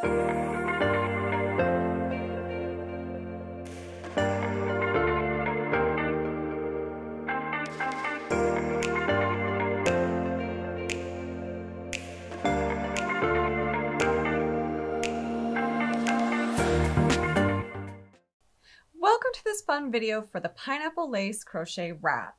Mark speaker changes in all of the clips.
Speaker 1: Welcome to this fun video for the pineapple lace crochet wrap.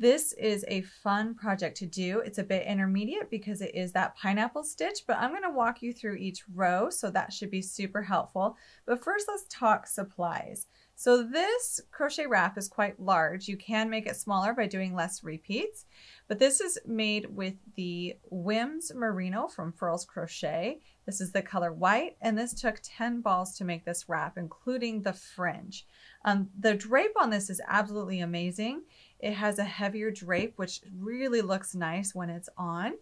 Speaker 1: This is a fun project to do. It's a bit intermediate because it is that pineapple stitch, but I'm gonna walk you through each row, so that should be super helpful. But first let's talk supplies. So this crochet wrap is quite large. You can make it smaller by doing less repeats, but this is made with the Whims Merino from Furls Crochet. This is the color white, and this took 10 balls to make this wrap, including the fringe. Um, the drape on this is absolutely amazing. It has a heavier drape, which really looks nice when it's on.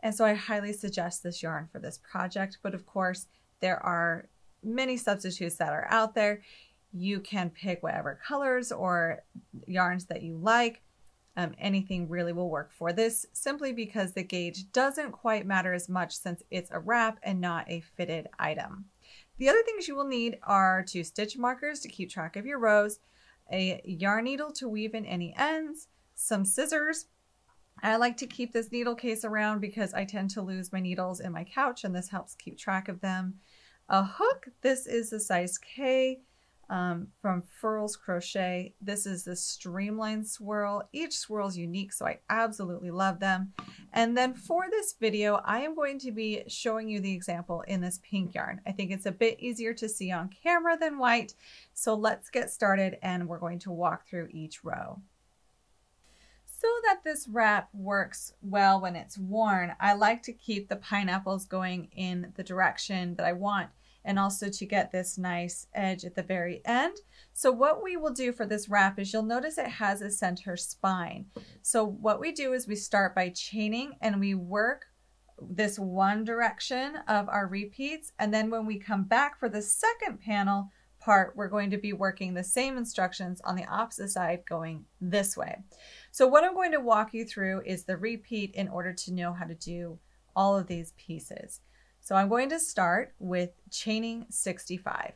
Speaker 1: And so I highly suggest this yarn for this project. But of course, there are many substitutes that are out there. You can pick whatever colors or yarns that you like. Um, anything really will work for this simply because the gauge doesn't quite matter as much since it's a wrap and not a fitted item. The other things you will need are two stitch markers to keep track of your rows, a yarn needle to weave in any ends, some scissors. I like to keep this needle case around because I tend to lose my needles in my couch and this helps keep track of them. A hook, this is the size K um, from Furls Crochet. This is the Streamline Swirl. Each swirl is unique, so I absolutely love them. And then for this video, I am going to be showing you the example in this pink yarn. I think it's a bit easier to see on camera than white. So let's get started and we're going to walk through each row. So that this wrap works well when it's worn, I like to keep the pineapples going in the direction that I want and also to get this nice edge at the very end. So what we will do for this wrap is you'll notice it has a center spine. So what we do is we start by chaining and we work this one direction of our repeats. And then when we come back for the second panel part, we're going to be working the same instructions on the opposite side going this way. So what I'm going to walk you through is the repeat in order to know how to do all of these pieces. So I'm going to start with chaining 65.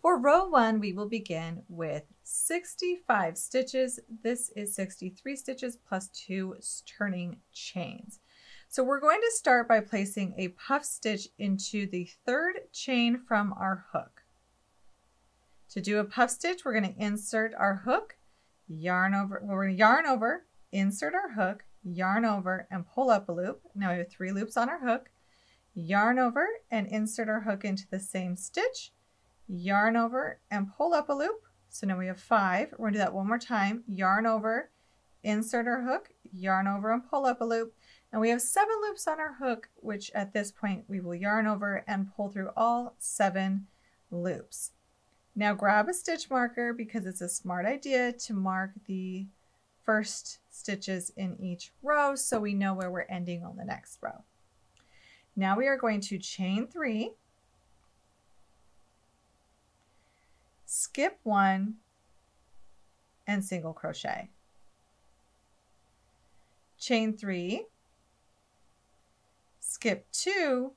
Speaker 1: For row one, we will begin with 65 stitches. This is 63 stitches plus two turning chains. So we're going to start by placing a puff stitch into the third chain from our hook. To do a puff stitch, we're going to insert our hook, yarn over, we're going to yarn over, insert our hook, yarn over and pull up a loop. Now we have three loops on our hook, yarn over and insert our hook into the same stitch, yarn over and pull up a loop. So now we have five. We're gonna do that one more time. Yarn over, insert our hook, yarn over and pull up a loop. And we have seven loops on our hook, which at this point we will yarn over and pull through all seven loops. Now grab a stitch marker because it's a smart idea to mark the first stitches in each row so we know where we're ending on the next row. Now we are going to chain three, skip one, and single crochet. Chain three, skip two,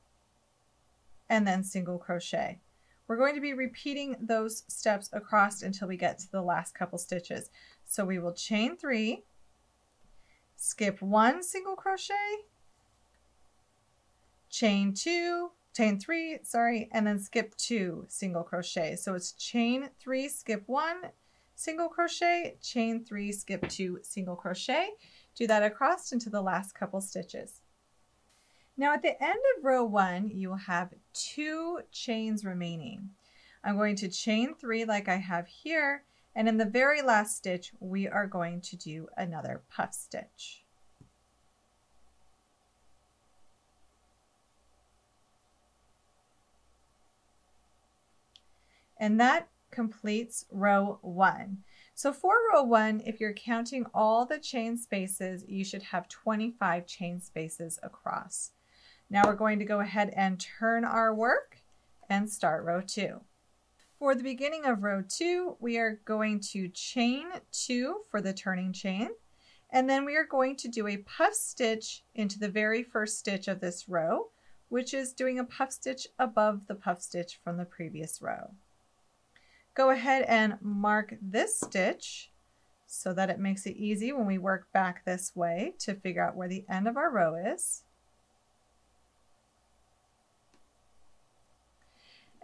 Speaker 1: and then single crochet. We're going to be repeating those steps across until we get to the last couple stitches. So we will chain three, skip one single crochet, chain two, chain three, sorry, and then skip two single crochet. So it's chain three, skip one, single crochet, chain three, skip two, single crochet. Do that across into the last couple stitches. Now at the end of row one, you will have two chains remaining. I'm going to chain three like I have here, and in the very last stitch, we are going to do another puff stitch. And that completes row one. So for row one, if you're counting all the chain spaces, you should have 25 chain spaces across. Now we're going to go ahead and turn our work and start row two. For the beginning of row two, we are going to chain two for the turning chain, and then we are going to do a puff stitch into the very first stitch of this row. which is doing a puff stitch above the puff stitch from the previous row. Go ahead and mark this stitch so that it makes it easy when we work back this way to figure out where the end of our row is.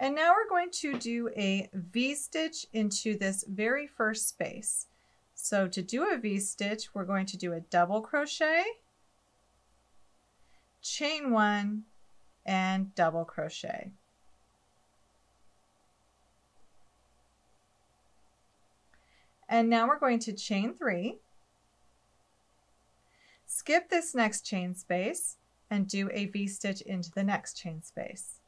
Speaker 1: And now we're going to do a V-stitch into this very first space. So to do a V-stitch, we're going to do a double crochet, chain one, and double crochet. And now we're going to chain three, skip this next chain space, and do a V-stitch into the next chain space.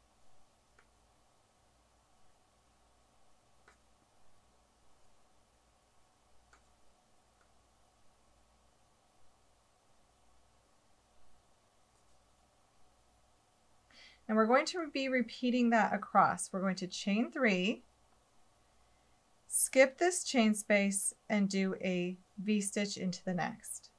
Speaker 1: And we're going to be repeating that across. We're going to chain three, skip this chain space, and do a V-stitch into the next.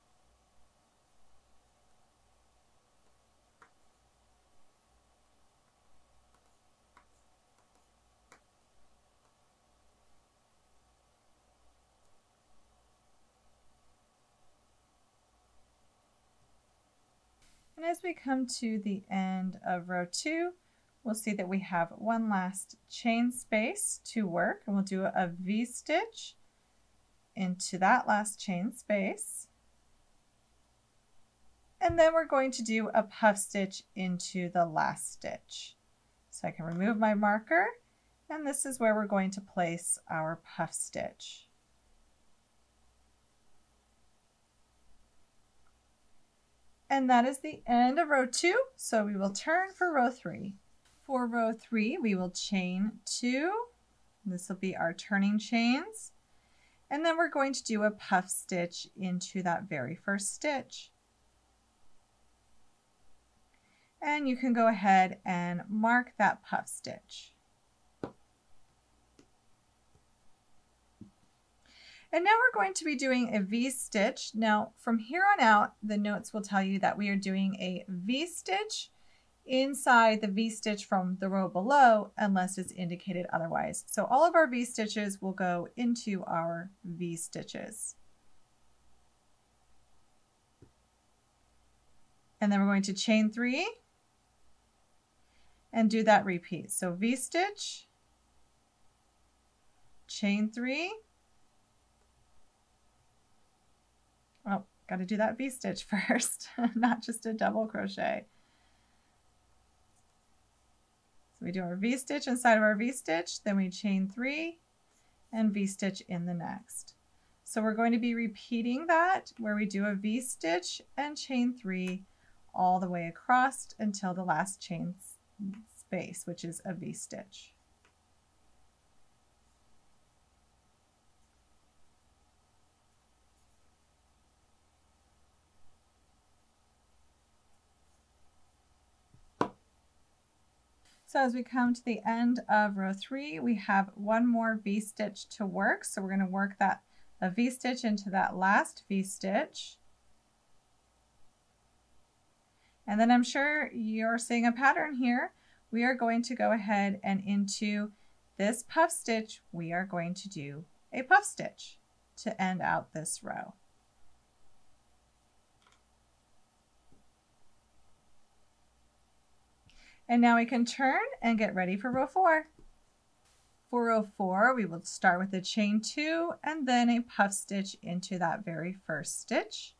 Speaker 1: As we come to the end of row two, we'll see that we have one last chain space to work and we'll do a V-stitch into that last chain space. And then we're going to do a puff stitch into the last stitch. So I can remove my marker and this is where we're going to place our puff stitch. And that is the end of row two. So we will turn for row three. For row three, we will chain two. This will be our turning chains. And then we're going to do a puff stitch into that very first stitch. And you can go ahead and mark that puff stitch. And now we're going to be doing a V-stitch. Now from here on out, the notes will tell you that we are doing a V-stitch inside the V-stitch from the row below unless it's indicated otherwise. So all of our V-stitches will go into our V-stitches. And then we're going to chain three and do that repeat. So V-stitch, chain three, Oh, got to do that V-stitch first, not just a double crochet. So we do our V-stitch inside of our V-stitch, then we chain three and V-stitch in the next. So we're going to be repeating that where we do a V-stitch and chain three all the way across until the last chain space, which is a V-stitch. So as we come to the end of row three, we have one more V-stitch to work. So we're going to work that a V-stitch into that last V-stitch. And then I'm sure you're seeing a pattern here. We are going to go ahead and into this puff stitch, we are going to do a puff stitch to end out this row. And now we can turn and get ready for row four. For row four, we will start with a chain two and then a puff stitch into that very first stitch.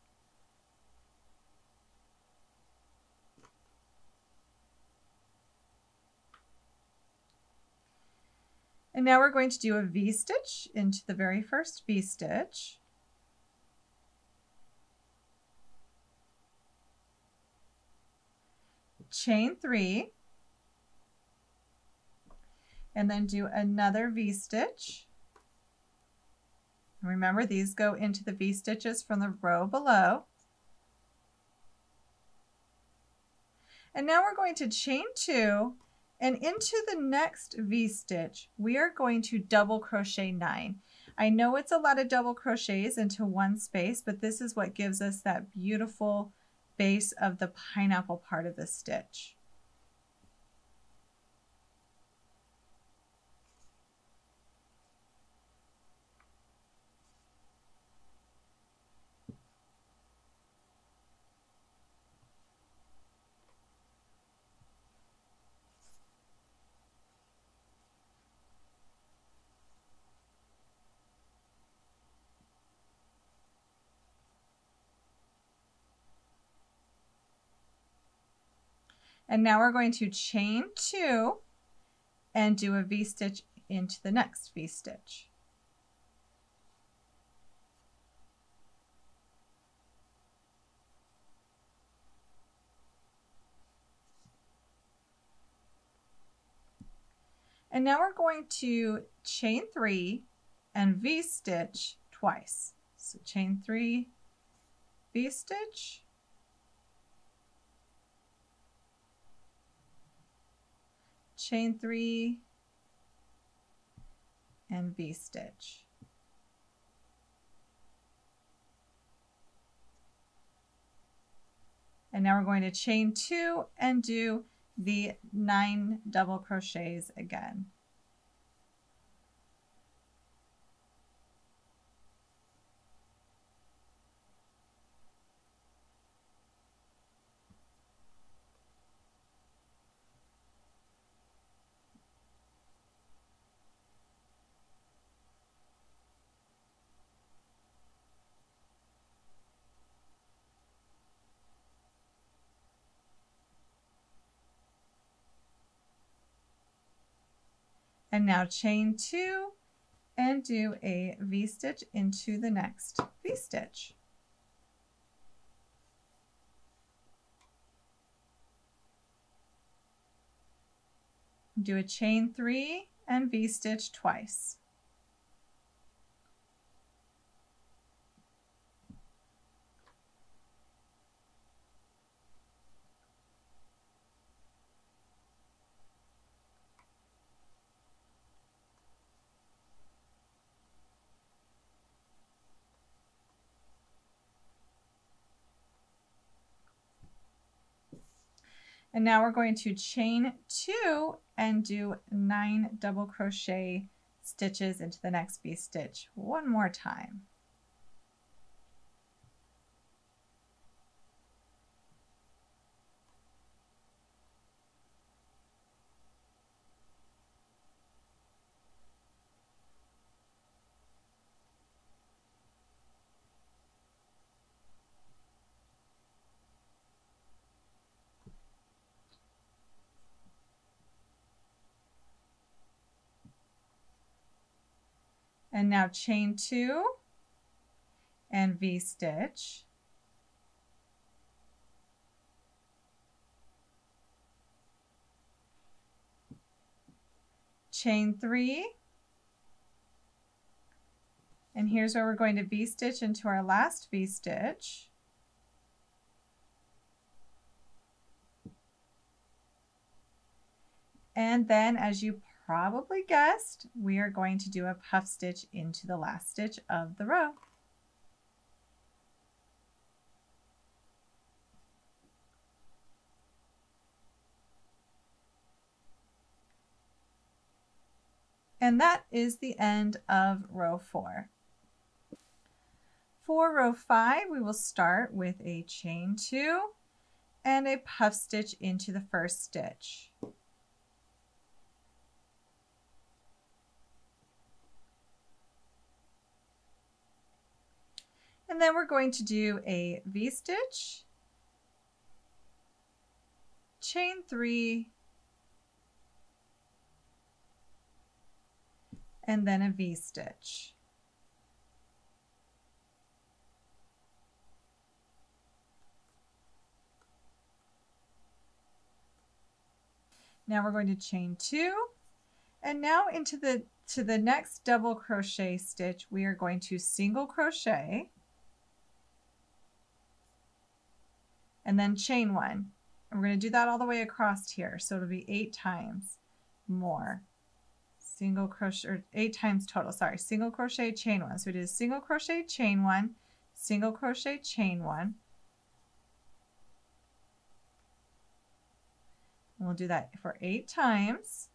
Speaker 1: And now we're going to do a V-stitch into the very first V-stitch. Chain three, and then do another V-stitch. Remember, these go into the V-stitches from the row below. And now we're going to chain two and into the next V-stitch, we are going to double crochet nine. I know it's a lot of double crochets into one space, but this is what gives us that beautiful base of the pineapple part of the stitch. And now we're going to chain two and do a V-stitch into the next V-stitch. And now we're going to chain three and V-stitch twice. So chain three, V-stitch, chain three, and V-stitch. And now we're going to chain two and do the nine double crochets again. And now chain two and do a V-stitch into the next V-stitch. Do a chain three and V-stitch twice. And now we're going to chain two and do nine double crochet stitches into the next V-stitch one more time. And now chain two and V-stitch. Chain three. And here's where we're going to V-stitch into our last V-stitch. And then as you probably guessed, we are going to do a puff stitch into the last stitch of the row. And that is the end of row four. For row five, we will start with a chain two and a puff stitch into the first stitch. And then we're going to do a V-stitch, chain three, and then a V-stitch. Now we're going to chain two and now into the to the next double crochet stitch we are going to single crochet and then chain one. And we're going to do that all the way across here. So it'll be eight times more. Single crochet, or eight times total, sorry. Single crochet, chain one. So we did single crochet, chain one, single crochet, chain one. And we'll do that for eight times.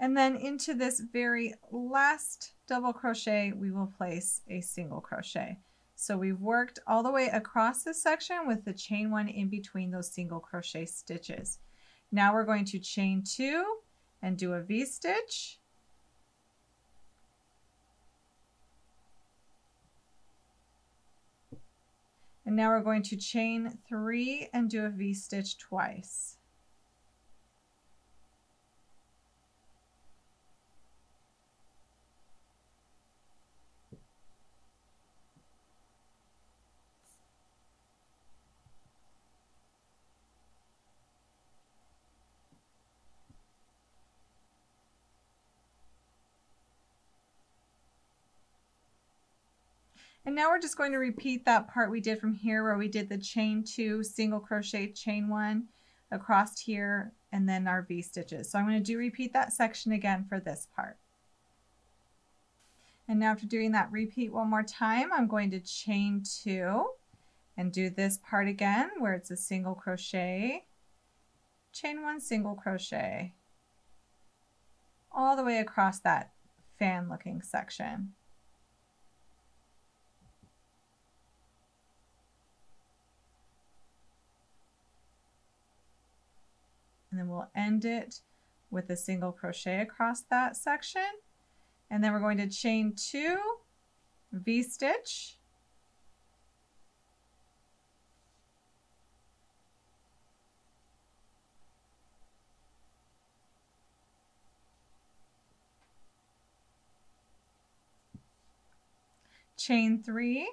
Speaker 1: And then into this very last double crochet, we will place a single crochet. So we've worked all the way across this section with the chain one in between those single crochet stitches. Now we're going to chain two and do a V-stitch. And now we're going to chain three and do a V-stitch twice. And now we're just going to repeat that part we did from here where we did the chain two, single crochet, chain one across here, and then our V-stitches. So I'm going to do repeat that section again for this part. And now after doing that repeat one more time, I'm going to chain two and do this part again where it's a single crochet, chain one single crochet, all the way across that fan looking section. And then we'll end it with a single crochet across that section. And then we're going to chain two V-stitch. Chain three.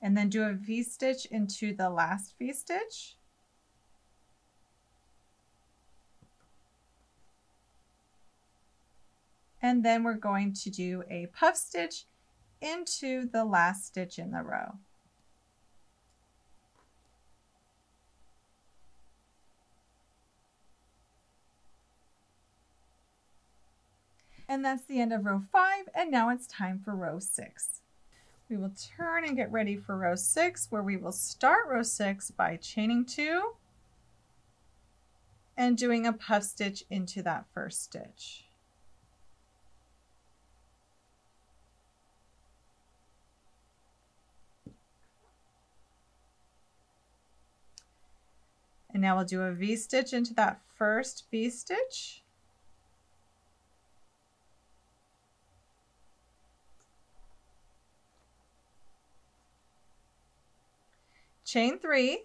Speaker 1: And then do a V-stitch into the last V-stitch and then we're going to do a puff stitch into the last stitch in the row. And that's the end of row five, and now it's time for row six. We will turn and get ready for row six, where we will start row six by chaining two and doing a puff stitch into that first stitch. And now we'll do a V-stitch into that first V-stitch. Chain three,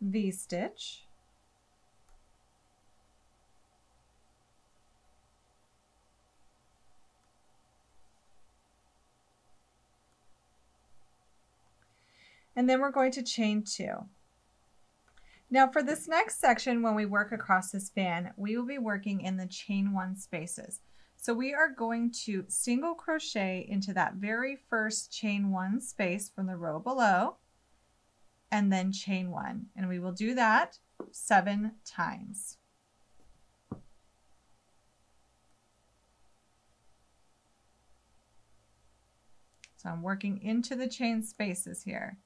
Speaker 1: V-stitch, and then we're going to chain two. Now for this next section, when we work across this fan, we will be working in the chain one spaces. So we are going to single crochet into that very first chain one space from the row below and then chain one. And we will do that seven times. So I'm working into the chain spaces here.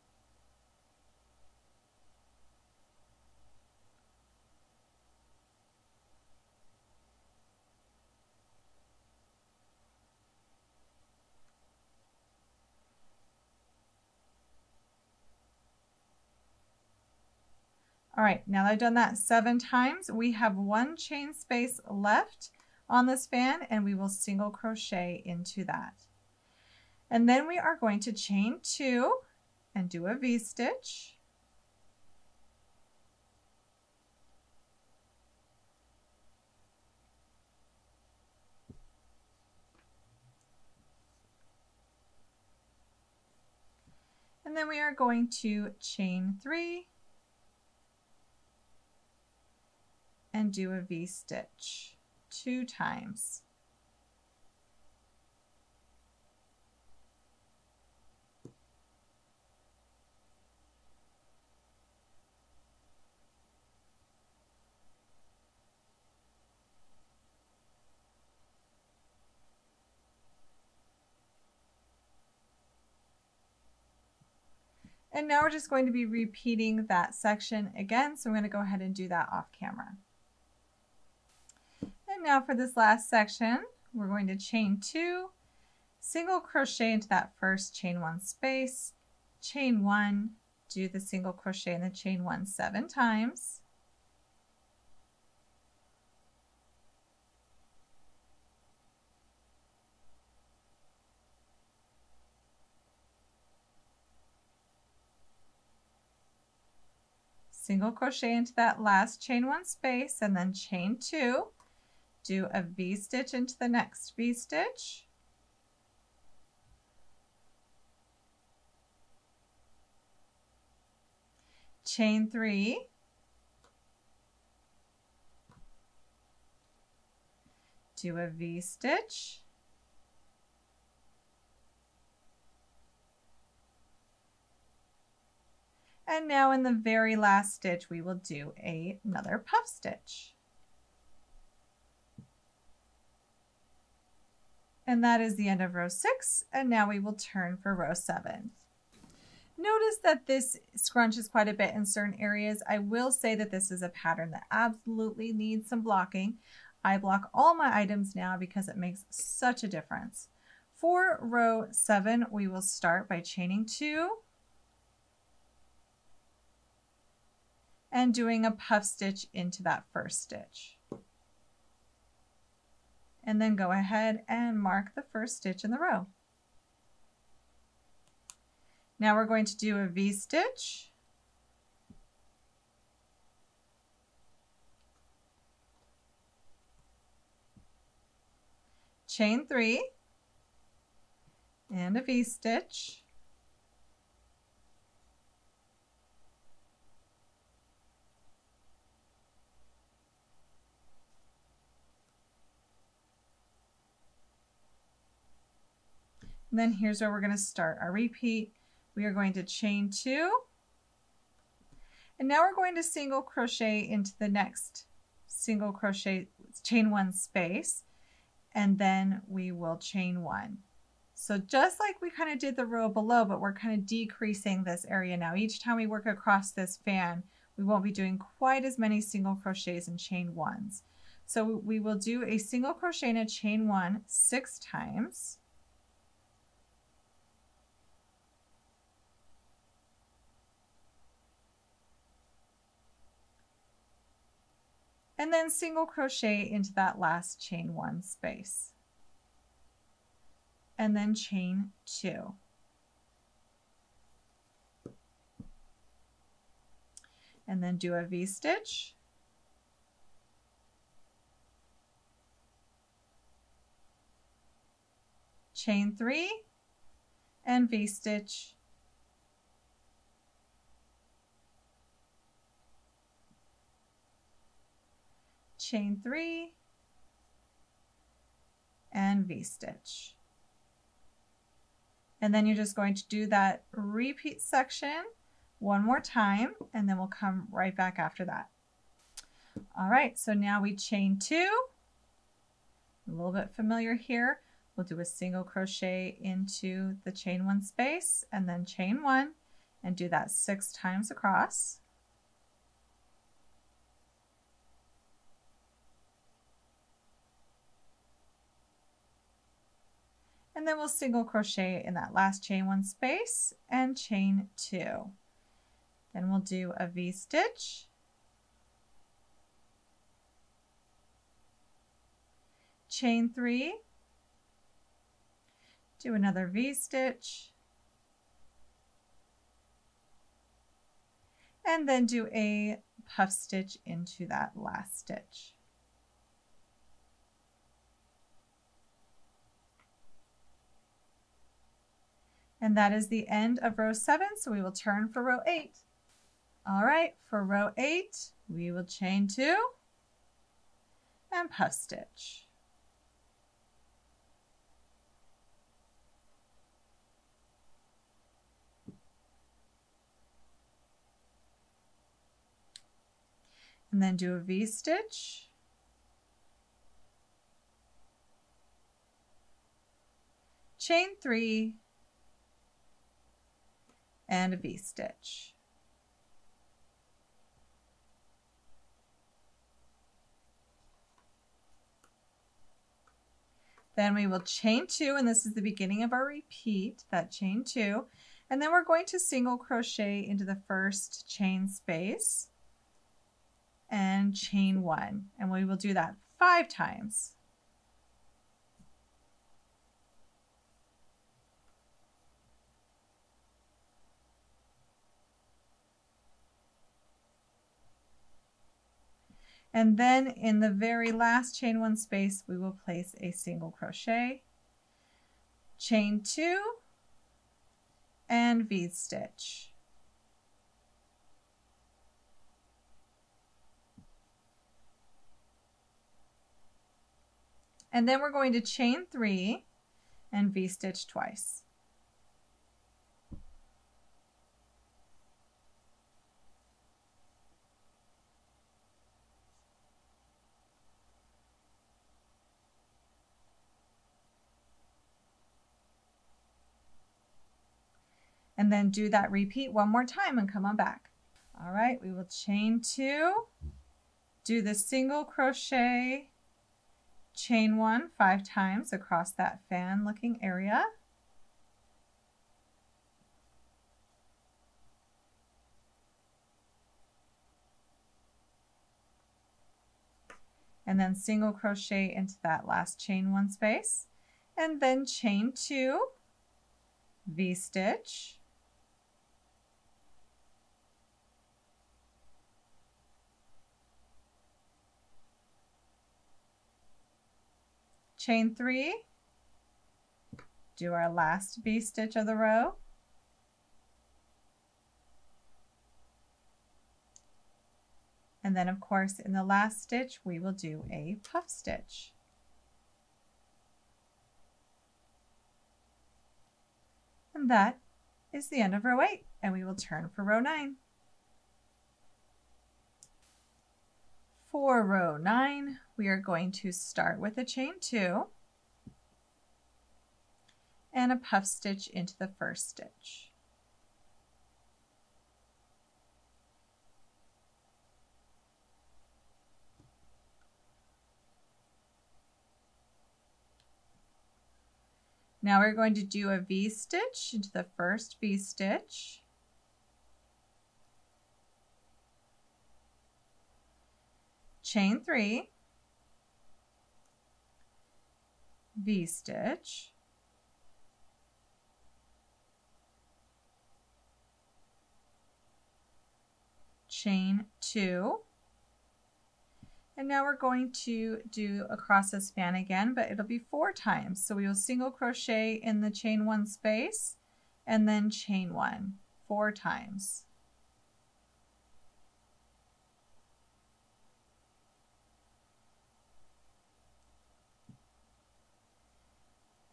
Speaker 1: All right, now that I've done that seven times, we have one chain space left on this fan and we will single crochet into that. And then we are going to chain two and do a V-stitch. And then we are going to chain three and do a V-stitch two times. And now we're just going to be repeating that section again. So I'm going to go ahead and do that off camera. Now for this last section, we're going to chain two, single crochet into that first chain one space, chain one, do the single crochet in the chain one seven times. single crochet into that last chain one space and then chain two do a v-stitch into the next v-stitch chain three. Do a v-stitch And now in the very last stitch, we will do a, another puff stitch. And that is the end of row six. And now we will turn for row seven. Notice that this scrunches quite a bit in certain areas. I will say that this is a pattern that absolutely needs some blocking. I block all my items now because it makes such a difference. For row seven, we will start by chaining two, and doing a puff stitch into that first stitch. And then go ahead and mark the first stitch in the row. Now we're going to do a V-stitch. Chain three and a V-stitch. And then here's where we're going to start our repeat. We are going to chain two. And now we're going to single crochet into the next single crochet, chain one space, and then we will chain one. So just like we kind of did the row below, but we're kind of decreasing this area now. Each time we work across this fan, we won't be doing quite as many single crochets and chain ones. So we will do a single crochet and a chain one six times. And then single crochet into that last chain one space and then chain two. And then do a V-stitch. Chain three and V-stitch chain three, and V-stitch. And then you're just going to do that repeat section one more time, and then we'll come right back after that. All right, so now we chain two, a little bit familiar here. We'll do a single crochet into the chain one space and then chain one and do that six times across. And then we'll single crochet in that last chain one space and chain two. Then we'll do a V-stitch. Chain three, do another V-stitch, and then do a puff stitch into that last stitch. And that is the end of row seven. So we will turn for row eight. All right, for row eight, we will chain two and puff stitch. And then do a V-stitch. Chain three and a V-stitch. Then we will chain two, and this is the beginning of our repeat, that chain two, And then we're going to single crochet into the first chain space and chain one. And we will do that five times. And then in the very last chain one space, we will place a single crochet, chain two, and V-stitch. And then we're going to chain three and V-stitch twice. And then do that repeat one more time and come on back. All right, we will chain two, do the single crochet, chain one five times across that fan looking area. and then single crochet into that last chain one space. And then chain two. V-stitch chain three, do our last V-stitch of the row, and then of course in the last stitch we will do a puff stitch. And that is the end of row 8 and we will turn for row 9. For row 9 we are going to start with a chain two and a puff stitch into the first stitch. Now we're going to do a V-stitch into the first V-stitch. Chain three, V-stitch. Chain two. And now we're going to do across this fan again, but it'll be four times. So we will single crochet in the chain one space and then chain one four times.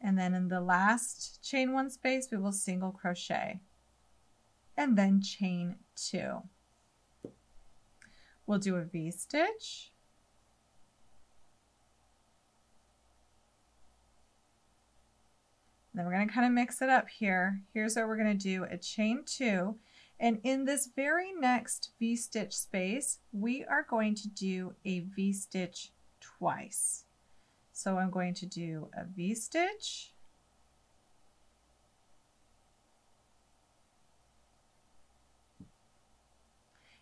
Speaker 1: And then in the last chain one space we will single crochet. And then chain two. We'll do a v-stitch then we're going to kind of mix it up here. Here's where we're going to do a chain two. And in this very next v-stitch space we are going to do a v-stitch twice so I'm going to do a V-stitch.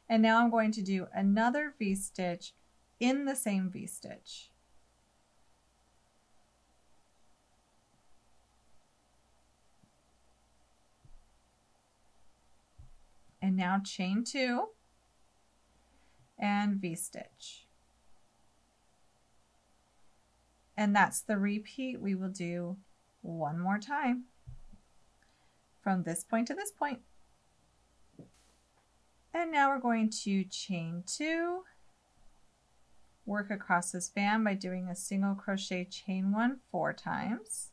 Speaker 1: And now I'm going to do another V-stitch in the same V-stitch. And now chain two and V-stitch. And that's the repeat we will do one more time from this point to this point. And now we're going to chain two, work across this band by doing a single crochet chain one four times.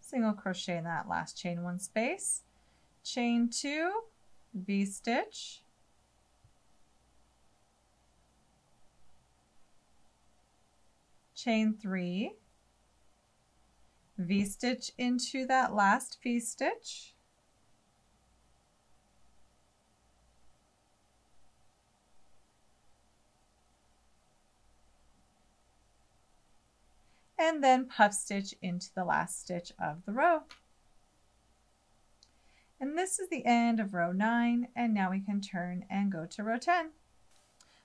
Speaker 1: Single crochet in that last chain one space, chain two, V-stitch, chain three, V-stitch into that last V-stitch, and then puff stitch into the last stitch of the row. And this is the end of row 9 and now we can turn and go to row 10.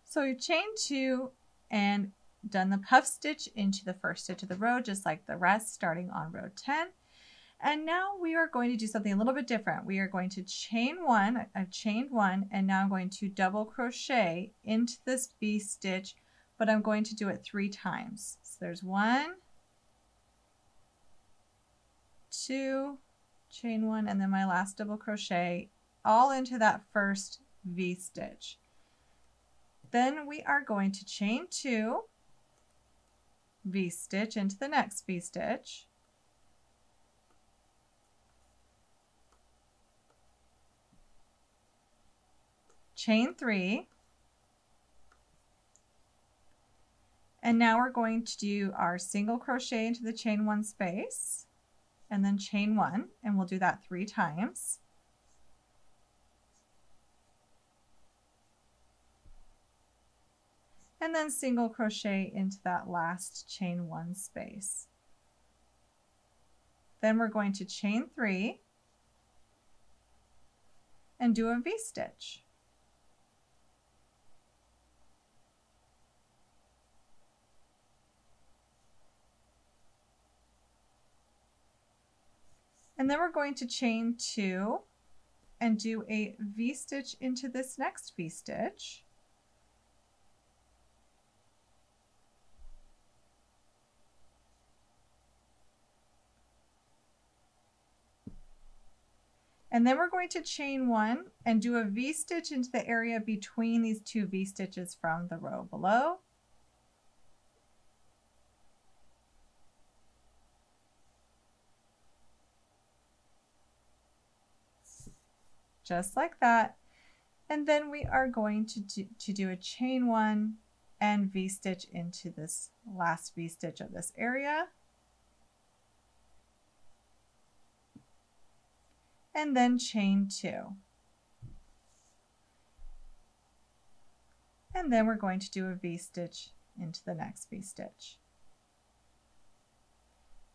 Speaker 1: So we've 2 and done the puff stitch into the first stitch of the row just like the rest starting on row 10. And now we are going to do something a little bit different. We are going to chain one, I've chained one, and now I'm going to double crochet into this V stitch, but I'm going to do it three times. So there's one, two, chain one, and then my last double crochet all into that first V stitch. Then we are going to chain two, V stitch into the next V stitch, chain three, and now we're going to do our single crochet into the chain one space and then chain one and we'll do that three times. And then single crochet into that last chain one space. Then we're going to chain three and do a V-stitch. And then we're going to chain two and do a V-stitch into this next V-stitch. And then we're going to chain one and do a V-stitch into the area between these two V-stitches from the row below. just like that. And then we are going to do, to do a chain one and V-stitch into this last V-stitch of this area. And then chain two. And then we're going to do a V-stitch into the next V-stitch.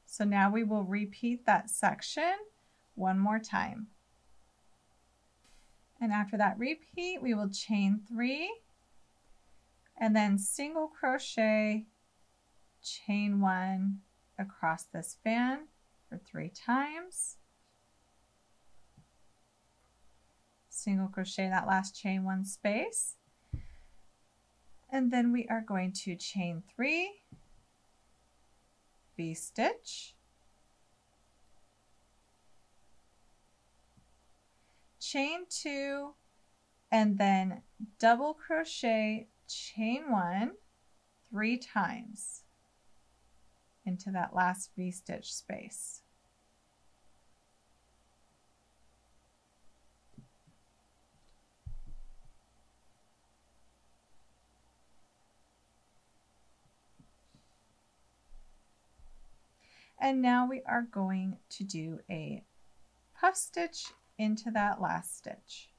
Speaker 1: So now we will repeat that section one more time. And after that repeat, we will chain three and then single crochet, chain one across this fan for three times. Single crochet that last chain one space. And then we are going to chain three, V-stitch, chain two, and then double crochet, chain one, three times into that last V-stitch space. And now we are going to do a puff stitch into that last stitch.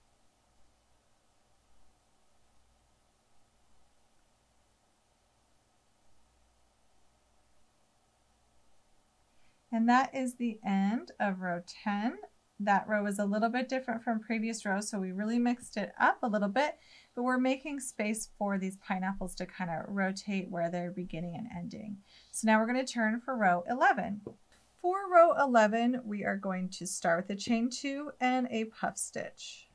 Speaker 1: And that is the end of row 10. That row is a little bit different from previous rows, so we really mixed it up a little bit, but we're making space for these pineapples to kind of rotate where they're beginning and ending. So now we're going to turn for row 11. For row 11, we are going to start with a chain two and a puff stitch.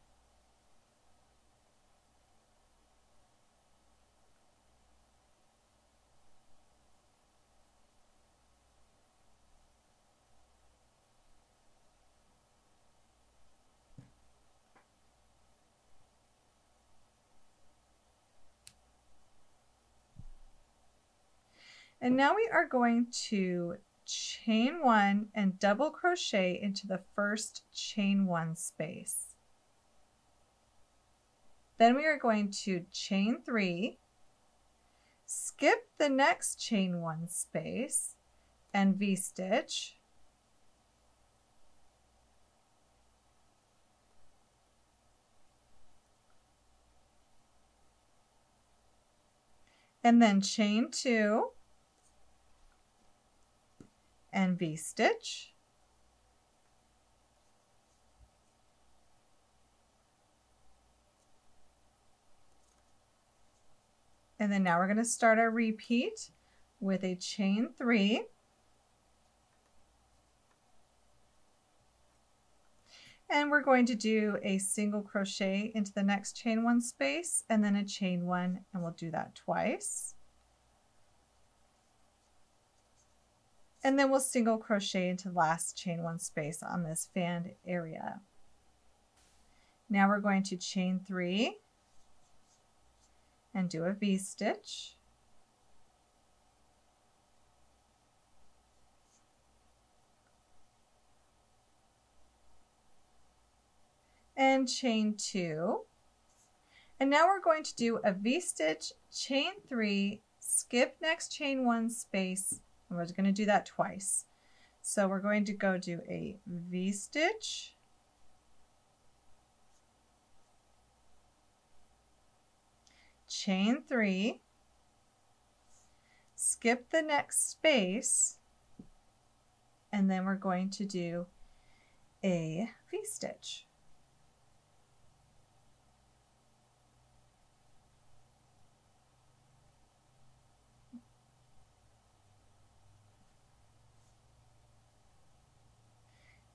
Speaker 1: And now we are going to chain one and double crochet into the first chain one space. Then we are going to chain three, skip the next chain one space and V-stitch, and then chain two, and V-stitch. And then now we're going to start our repeat with a chain three. And we're going to do a single crochet into the next chain one space and then a chain one and we'll do that twice. And then we'll single crochet into last chain one space on this fanned area. Now we're going to chain three and do a V-stitch. and chain two. And now we're going to do a V-stitch, chain three, skip next chain one space, and we're going to do that twice. So we're going to go do a V-stitch, chain three, skip the next space, and then we're going to do a V-stitch.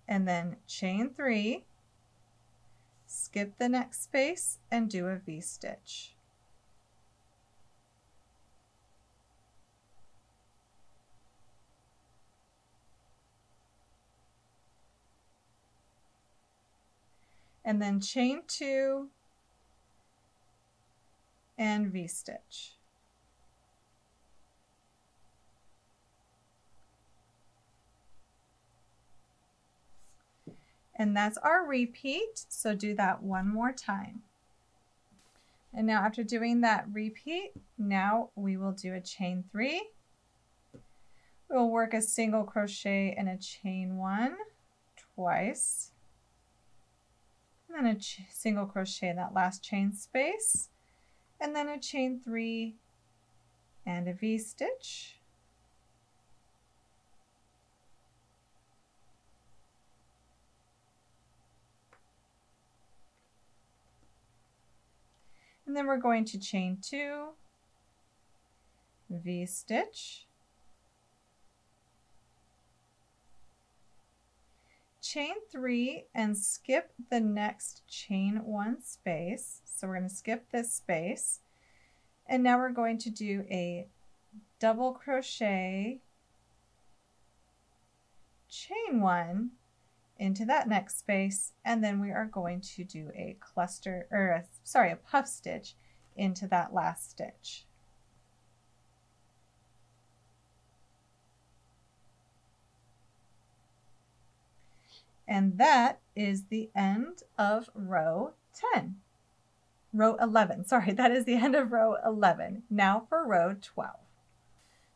Speaker 1: And then chain three, skip the next space and do a V-stitch. And then chain two and V-stitch. And that's our repeat. So do that one more time. And now after doing that repeat, now we will do a chain three. We'll work a single crochet and a chain one twice. And then a single crochet in that last chain space. And then a chain three and a V-stitch. And then we're going to chain two, V-stitch, chain three and skip the next chain one space. So we're going to skip this space. And now we're going to do a double crochet, chain one, into that next space and then we are going to do a cluster or a, sorry a puff stitch into that last stitch. And that is the end of row 10. Row 11, sorry, that is the end of row 11. Now for row 12.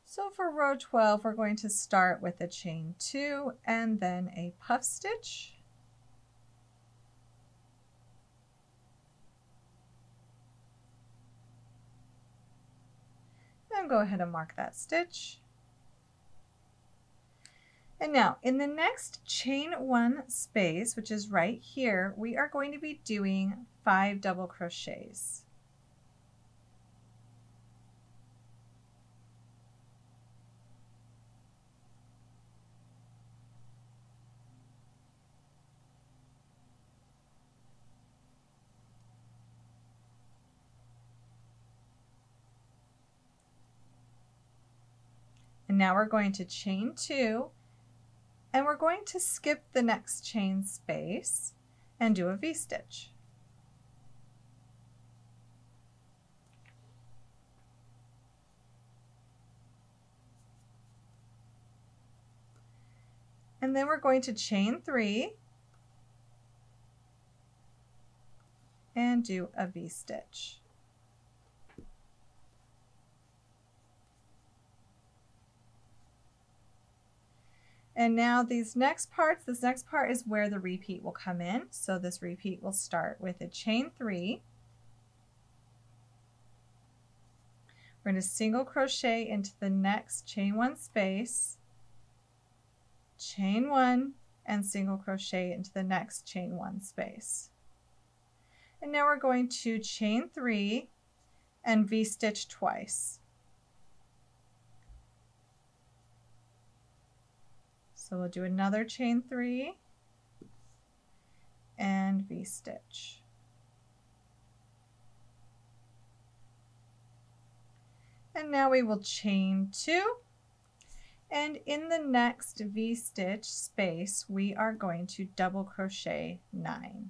Speaker 1: So for row 12, we're going to start with a chain two and then a puff stitch. And go ahead and mark that stitch. And now in the next chain one space, which is right here, we are going to be doing five double crochets. Now we're going to chain two and we're going to skip the next chain space and do a V-stitch. And then we're going to chain three and do a V-stitch. And now these next parts, this next part is where the repeat will come in. So this repeat will start with a chain three. We're going to single crochet into the next chain one space. chain one and single crochet into the next chain one space. And now we're going to chain three and V-stitch twice. So we'll do another chain three and V-stitch. And now we will chain two and in the next V-stitch space we are going to double crochet nine.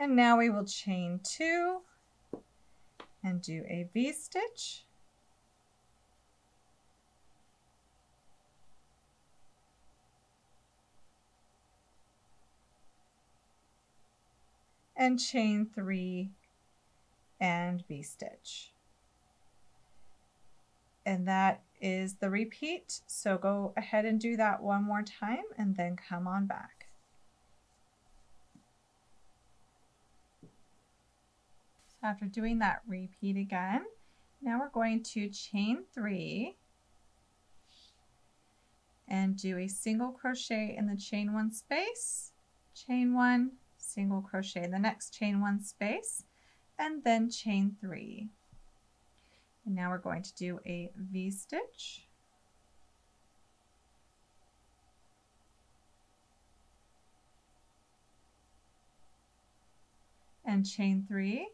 Speaker 1: And now we will chain two and do a V-stitch. And chain three and V-stitch. And that is the repeat. So go ahead and do that one more time and then come on back. After doing that repeat again, now we're going to chain three and do a single crochet in the chain one space, chain one, single crochet in the next chain one space, and then chain three. And now we're going to do a V-stitch. And chain three.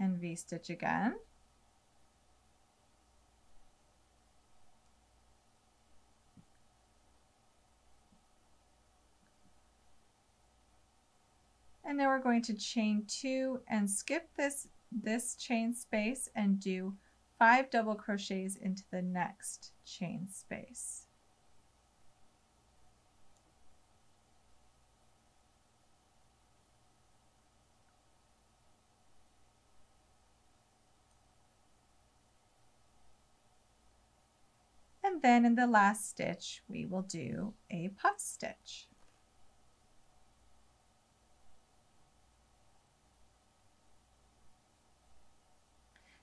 Speaker 1: And V-stitch again. And now we're going to chain two and skip this, this chain space and do five double crochets into the next chain space. And then in the last stitch, we will do a puff stitch.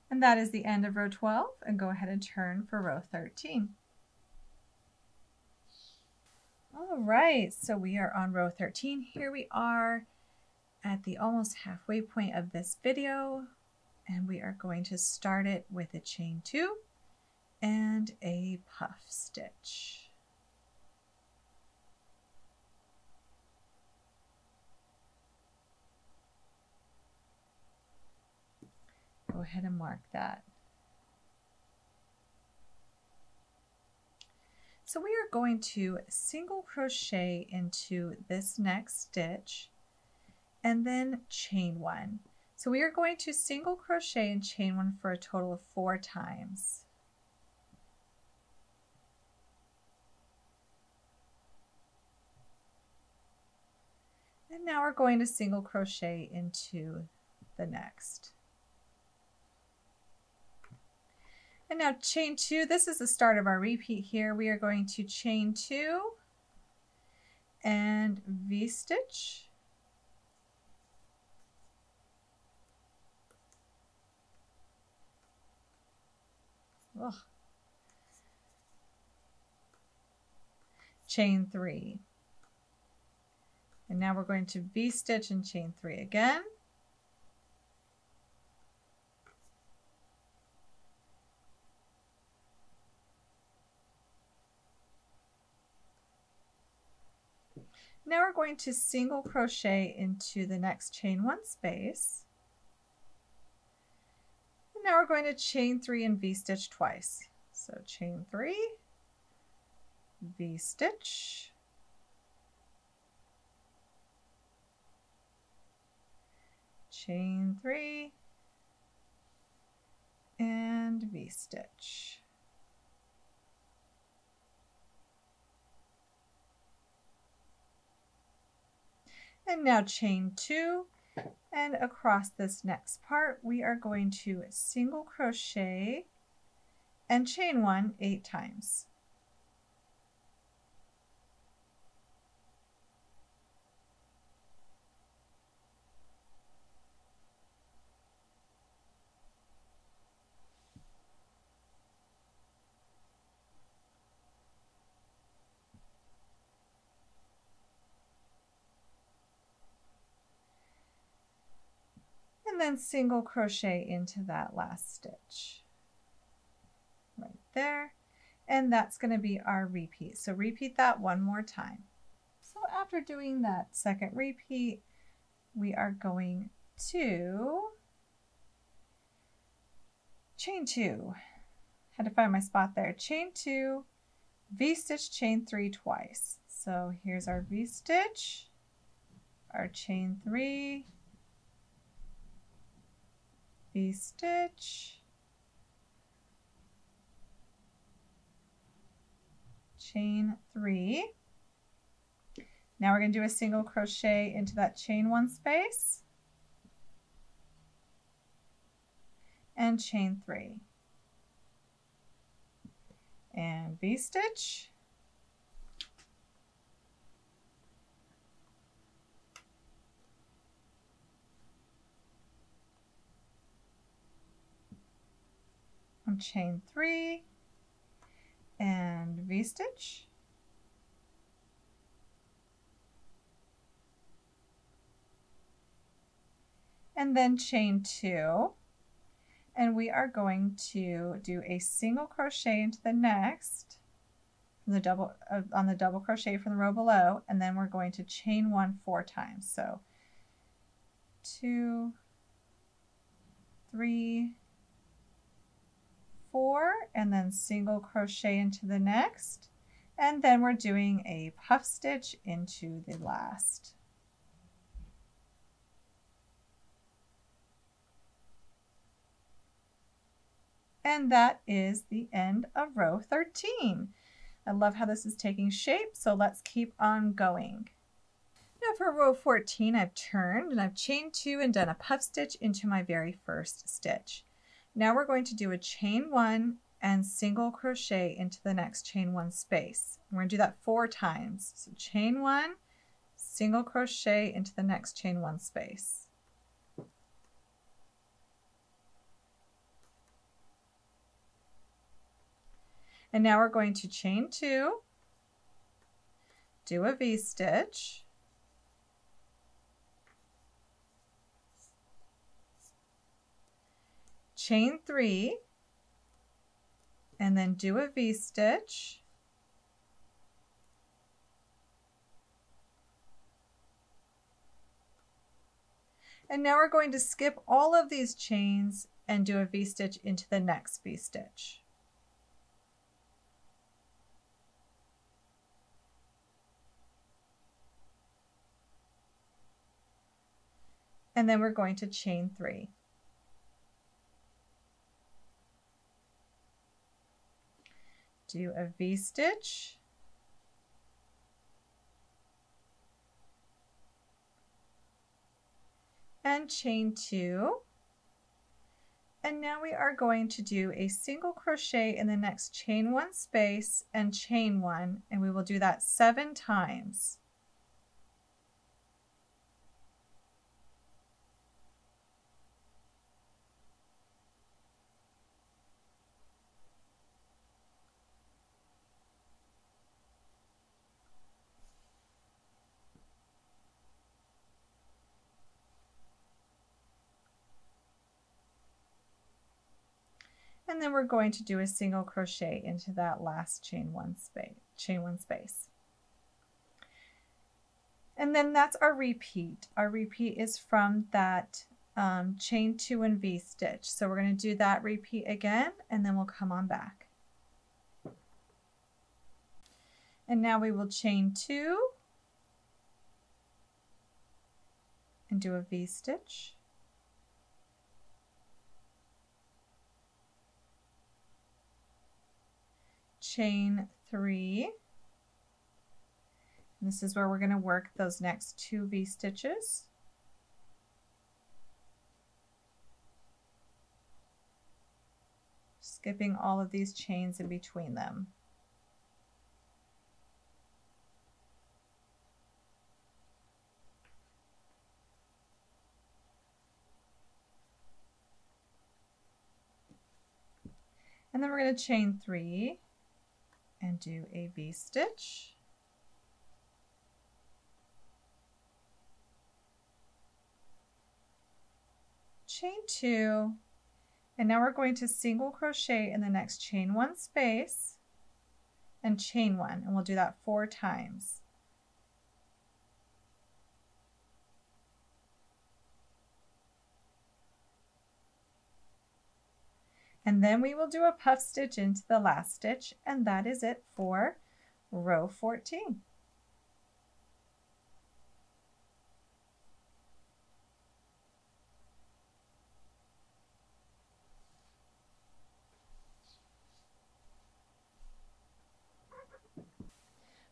Speaker 1: And that is the end of row 12 and go ahead and turn for row 13. All right, so we are on row 13. Here we are at the almost halfway point of this video and we are going to start it with a chain two and a puff stitch. Go ahead and mark that. So we are going to single crochet into this next stitch and then chain one. So we are going to single crochet and chain one for a total of four times. And now we're going to single crochet into the next. And now chain two, this is the start of our repeat here. We are going to chain two and V-stitch. Chain three. And now we're going to V-stitch and chain three again. Now we're going to single crochet into the next chain one space. And now we're going to chain three and V-stitch twice. So chain three, V-stitch, chain three and V-stitch. And now chain two and across this next part we are going to single crochet and chain one eight times. And then single crochet into that last stitch. Right there. And that's going to be our repeat. So repeat that one more time. So after doing that second repeat we are going to chain two. Had to find my spot there. Chain two v-stitch chain three twice. So here's our v-stitch our chain three V-stitch, chain three. Now we're going to do a single crochet into that chain one space. And chain three. And V-stitch chain three and V-stitch. And then chain two. And we are going to do a single crochet into the next the double uh, on the double crochet from the row below and then we're going to chain one four times so two three four and then single crochet into the next and then we're doing a puff stitch into the last. And that is the end of row 13. I love how this is taking shape, so let's keep on going. Now for row 14, I've turned and I've chained two and done a puff stitch into my very first stitch. Now we're going to do a chain one and single crochet into the next chain one space. We're going to do that four times. So chain one, single crochet into the next chain one space. And now we're going to chain two, do a V-stitch, chain three and then do a V-stitch And now we're going to skip all of these chains and do a V-stitch into the next V-stitch. And then we're going to chain three. Do a V-stitch. And chain two. And now we are going to do a single crochet in the next chain one space and chain one, and we will do that seven times. And then we're going to do a single crochet into that last chain one space chain one space. And then that's our repeat. Our repeat is from that um, chain two and V stitch. So we're going to do that repeat again and then we'll come on back. And now we will chain two and do a V stitch chain three This is where we're going to work those next two V-stitches. Skipping all of these chains in between them. And then we're going to chain three and do a V-stitch. Chain two, and now we're going to single crochet in the next chain one space and chain one, and we'll do that four times. And then we will do a puff stitch into the last stitch and that is it for row 14.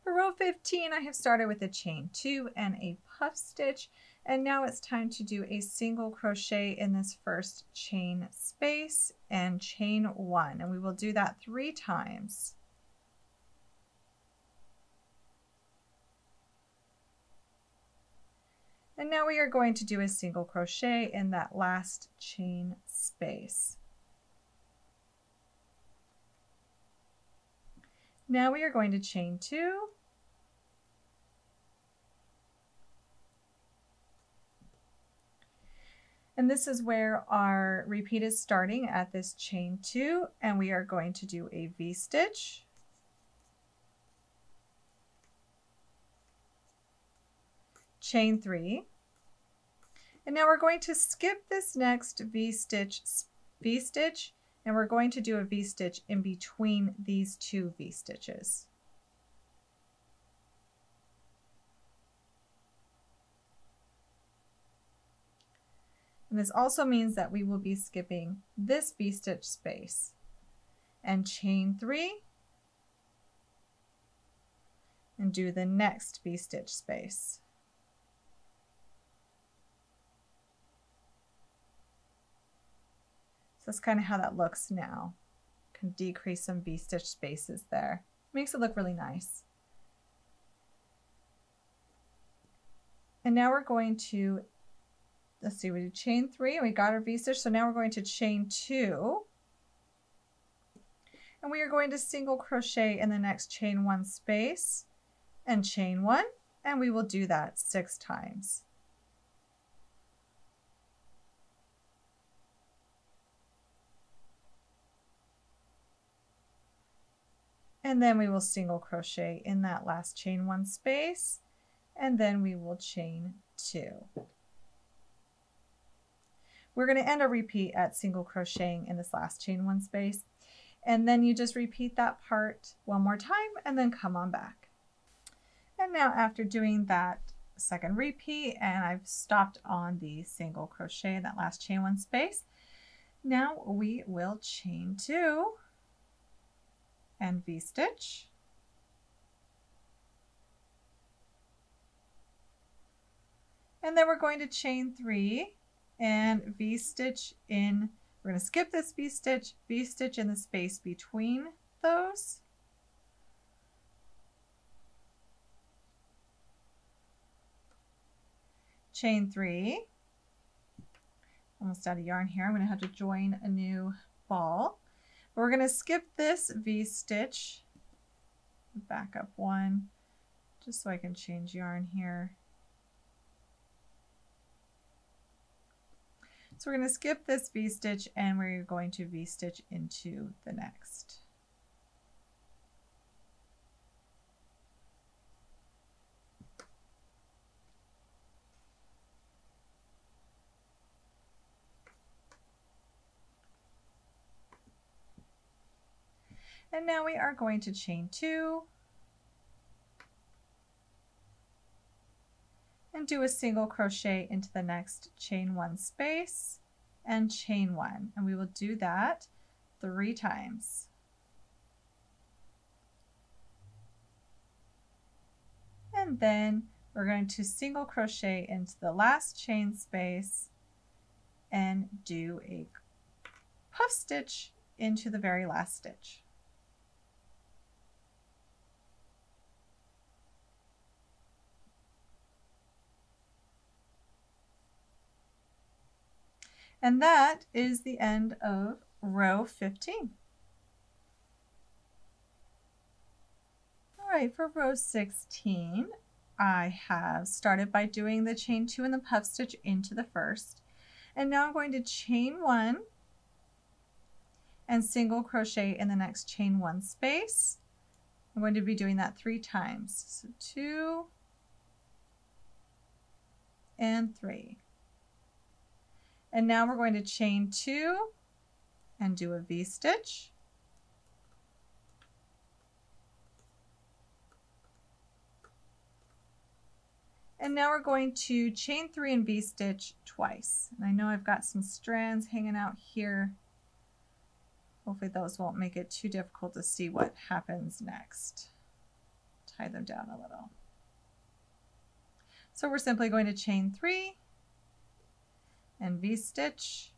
Speaker 1: For row 15, I have started with a chain two and a puff stitch, and now it's time to do a single crochet in this first chain space and chain one, and we will do that three times. And now we are going to do a single crochet in that last chain space. Now we are going to chain two And this is where our repeat is starting at this chain two and we are going to do a V-stitch. Chain three. And now we're going to skip this next V-stitch V-stitch and we're going to do a V-stitch in between these two V-stitches. This also means that we will be skipping this V-stitch space and chain three and do the next V-stitch space. So that's kind of how that looks now. Can decrease some V-stitch spaces there. Makes it look really nice. And now we're going to let's see, we did chain three and we got our V-stitch. So now we're going to chain two. And we are going to single crochet in the next chain one space and chain one. And we will do that six times. And then we will single crochet in that last chain one space and then we will chain two. We're going to end a repeat at single crocheting in this last chain one space. And then you just repeat that part one more time and then come on back. And now after doing that second repeat and I've stopped on the single crochet in that last chain one space, now we will chain two and V-stitch. And then we're going to chain three and V-stitch in, we're going to skip this V-stitch, V-stitch in the space between those. Chain three, almost out of yarn here. I'm going to have to join a new ball. We're going to skip this V-stitch, back up one, just so I can change yarn here. So we're going to skip this V-stitch and we're going to V-stitch into the next. And now we are going to chain two and do a single crochet into the next chain one space and chain one and we will do that three times. and then we're going to single crochet into the last chain space and do a puff stitch into the very last stitch. And that is the end of row 15. All right, for row 16, I have started by doing the chain two and the puff stitch into the first. And now I'm going to chain one and single crochet in the next chain one space. I'm going to be doing that three times. So two and three. And now we're going to chain two and do a V-stitch. And now we're going to chain three and V-stitch twice. And I know I've got some strands hanging out here. Hopefully those won't make it too difficult to see what happens next. Tie them down a little. So we're simply going to chain three and V-stitch.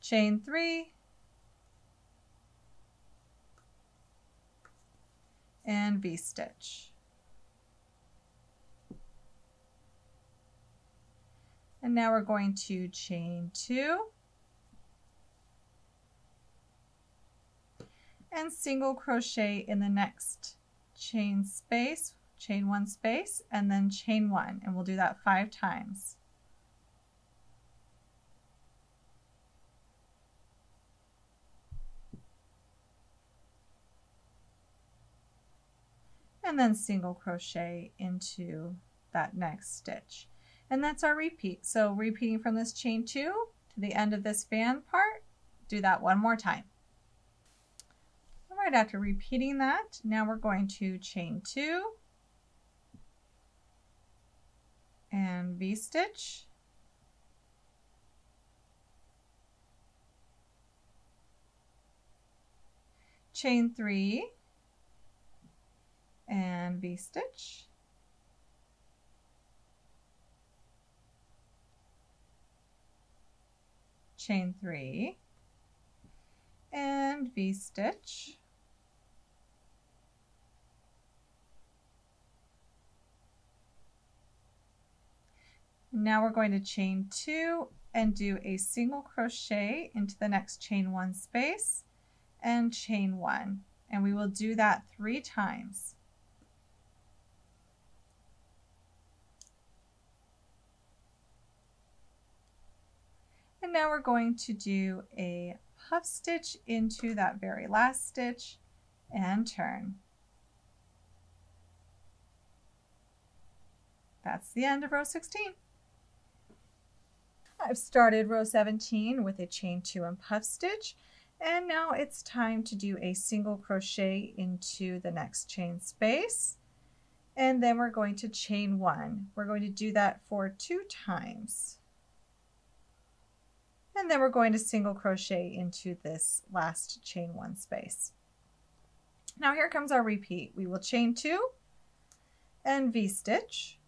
Speaker 1: Chain three, and V-stitch. And now we're going to chain two and single crochet in the next chain space, chain one space, and then chain one. And we'll do that five times. and then single crochet into that next stitch. And that's our repeat. So repeating from this chain two to the end of this band part, do that one more time. All right, after repeating that, now we're going to chain two and V-stitch. Chain three and V-stitch. Chain three and V-stitch. Now we're going to chain two and do a single crochet into the next chain one space and chain one. And we will do that three times. And now we're going to do a puff stitch into that very last stitch and turn. That's the end of row 16. I've started row 17 with a chain two and puff stitch and now it's time to do a single crochet into the next chain space and then we're going to chain one. We're going to do that for two times and then we're going to single crochet into this last chain one space. Now here comes our repeat. We will chain two and V-stitch.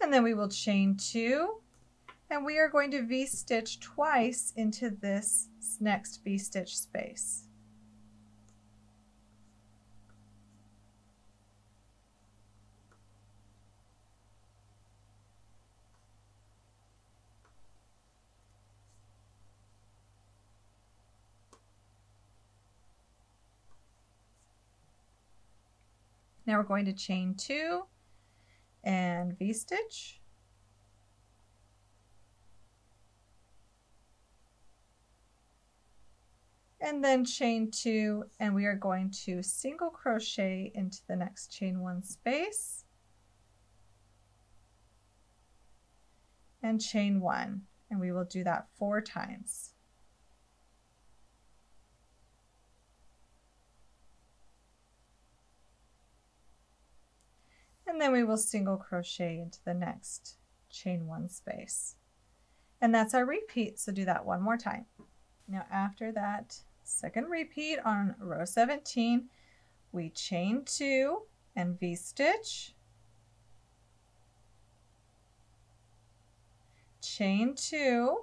Speaker 1: And then we will chain two and we are going to V-stitch twice into this next V-stitch space. Now we're going to chain two and V-stitch. And then chain two and we are going to single crochet into the next chain one space and chain one and we will do that four times. And then we will single crochet into the next chain one space. And that's our repeat, so do that one more time. Now after that second repeat on row 17, we chain two and V-stitch, chain two,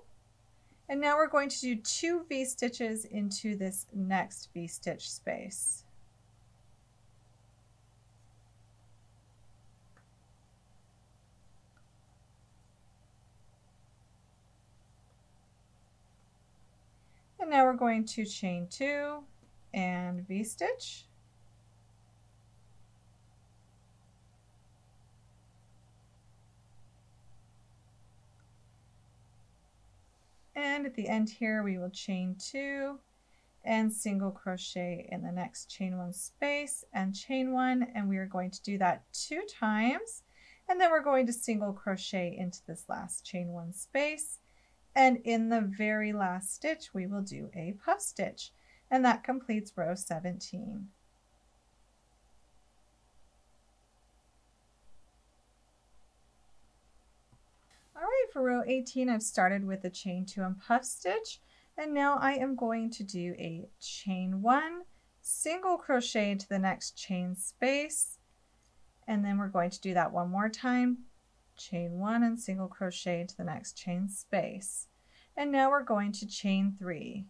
Speaker 1: and now we're going to do two V-stitches into this next V-stitch space. And now we're going to chain two and V-stitch. And at the end here, we will chain two and single crochet in the next chain one space and chain one. And we are going to do that two times. And then we're going to single crochet into this last chain one space and in the very last stitch, we will do a puff stitch. And that completes row 17. All right, for row 18, I've started with a chain two and puff stitch. And now I am going to do a chain one, single crochet into the next chain space. And then we're going to do that one more time, chain one and single crochet into the next chain space. And now we're going to chain three.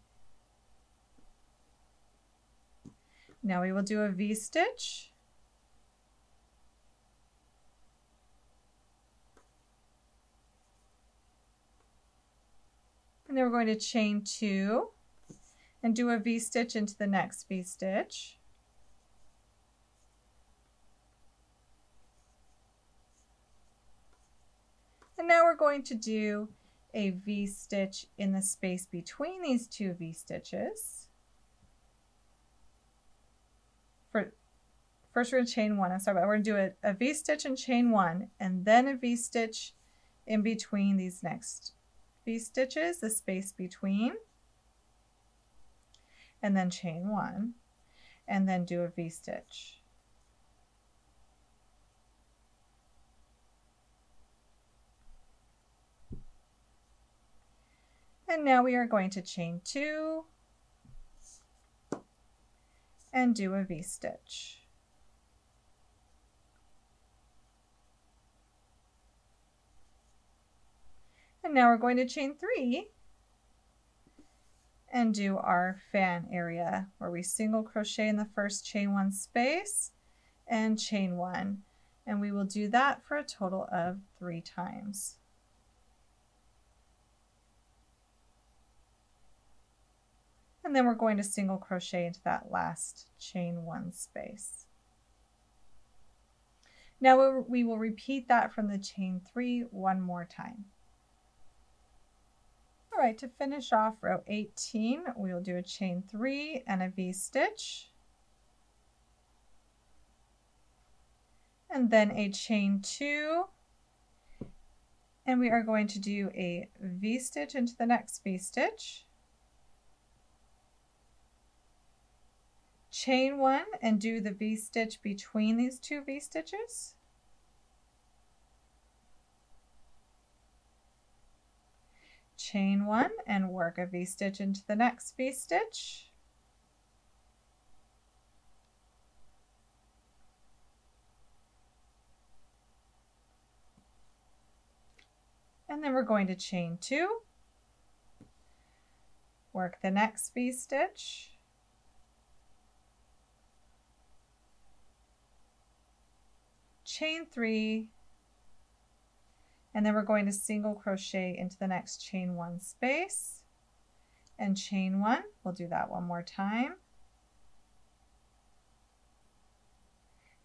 Speaker 1: Now we will do a V-stitch. And then we're going to chain two and do a V-stitch into the next V-stitch. And now we're going to do a V-stitch in the space between these two V-stitches. For, first we're going to chain one, I'm sorry, but we're going to do a, a V-stitch and chain one, and then a V-stitch in between these next V-stitches, the space between, and then chain one, and then do a V-stitch. And now we are going to chain two and do a V-stitch. And now we're going to chain three and do our fan area where we single crochet in the first chain one space and chain one. And we will do that for a total of three times. And then we're going to single crochet into that last chain one space. Now we will repeat that from the chain three one more time. All right, to finish off row 18, we will do a chain three and a V-stitch. And then a chain two. And we are going to do a V-stitch into the next V-stitch. Chain one and do the V-stitch between these two V-stitches. Chain one and work a V-stitch into the next V-stitch. And then we're going to chain two, work the next V-stitch, chain three, and then we're going to single crochet into the next chain one space and chain one. We'll do that one more time.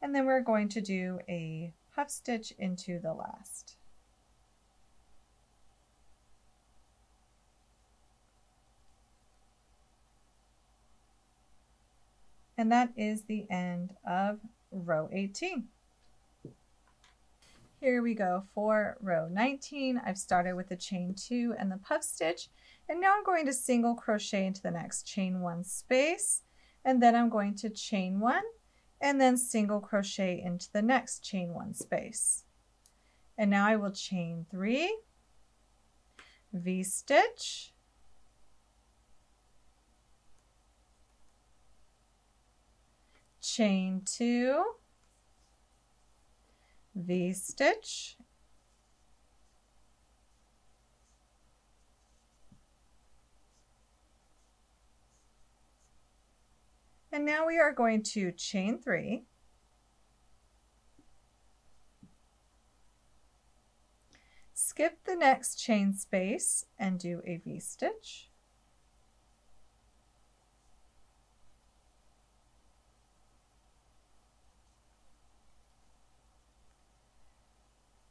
Speaker 1: And then we're going to do a puff stitch into the last. And that is the end of row 18. Here we go for row 19. I've started with the chain two and the puff stitch, and now I'm going to single crochet into the next chain one space, and then I'm going to chain one, and then single crochet into the next chain one space. And now I will chain three, V-stitch, chain two, V-stitch, And now we are going to chain three, skip the next chain space and do a V-stitch.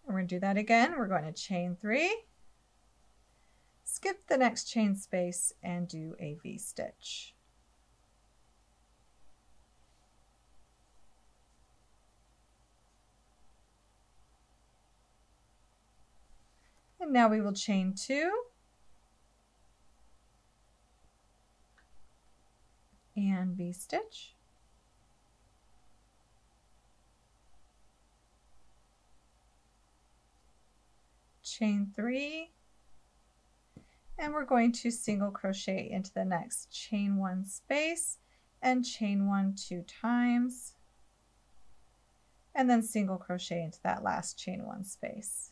Speaker 1: We're going to do that again. We're going to chain three, skip the next chain space and do a V-stitch. And now we will chain two. And V-stitch. Chain three. And we're going to single crochet into the next chain one space and chain one two times and then single crochet into that last chain one space.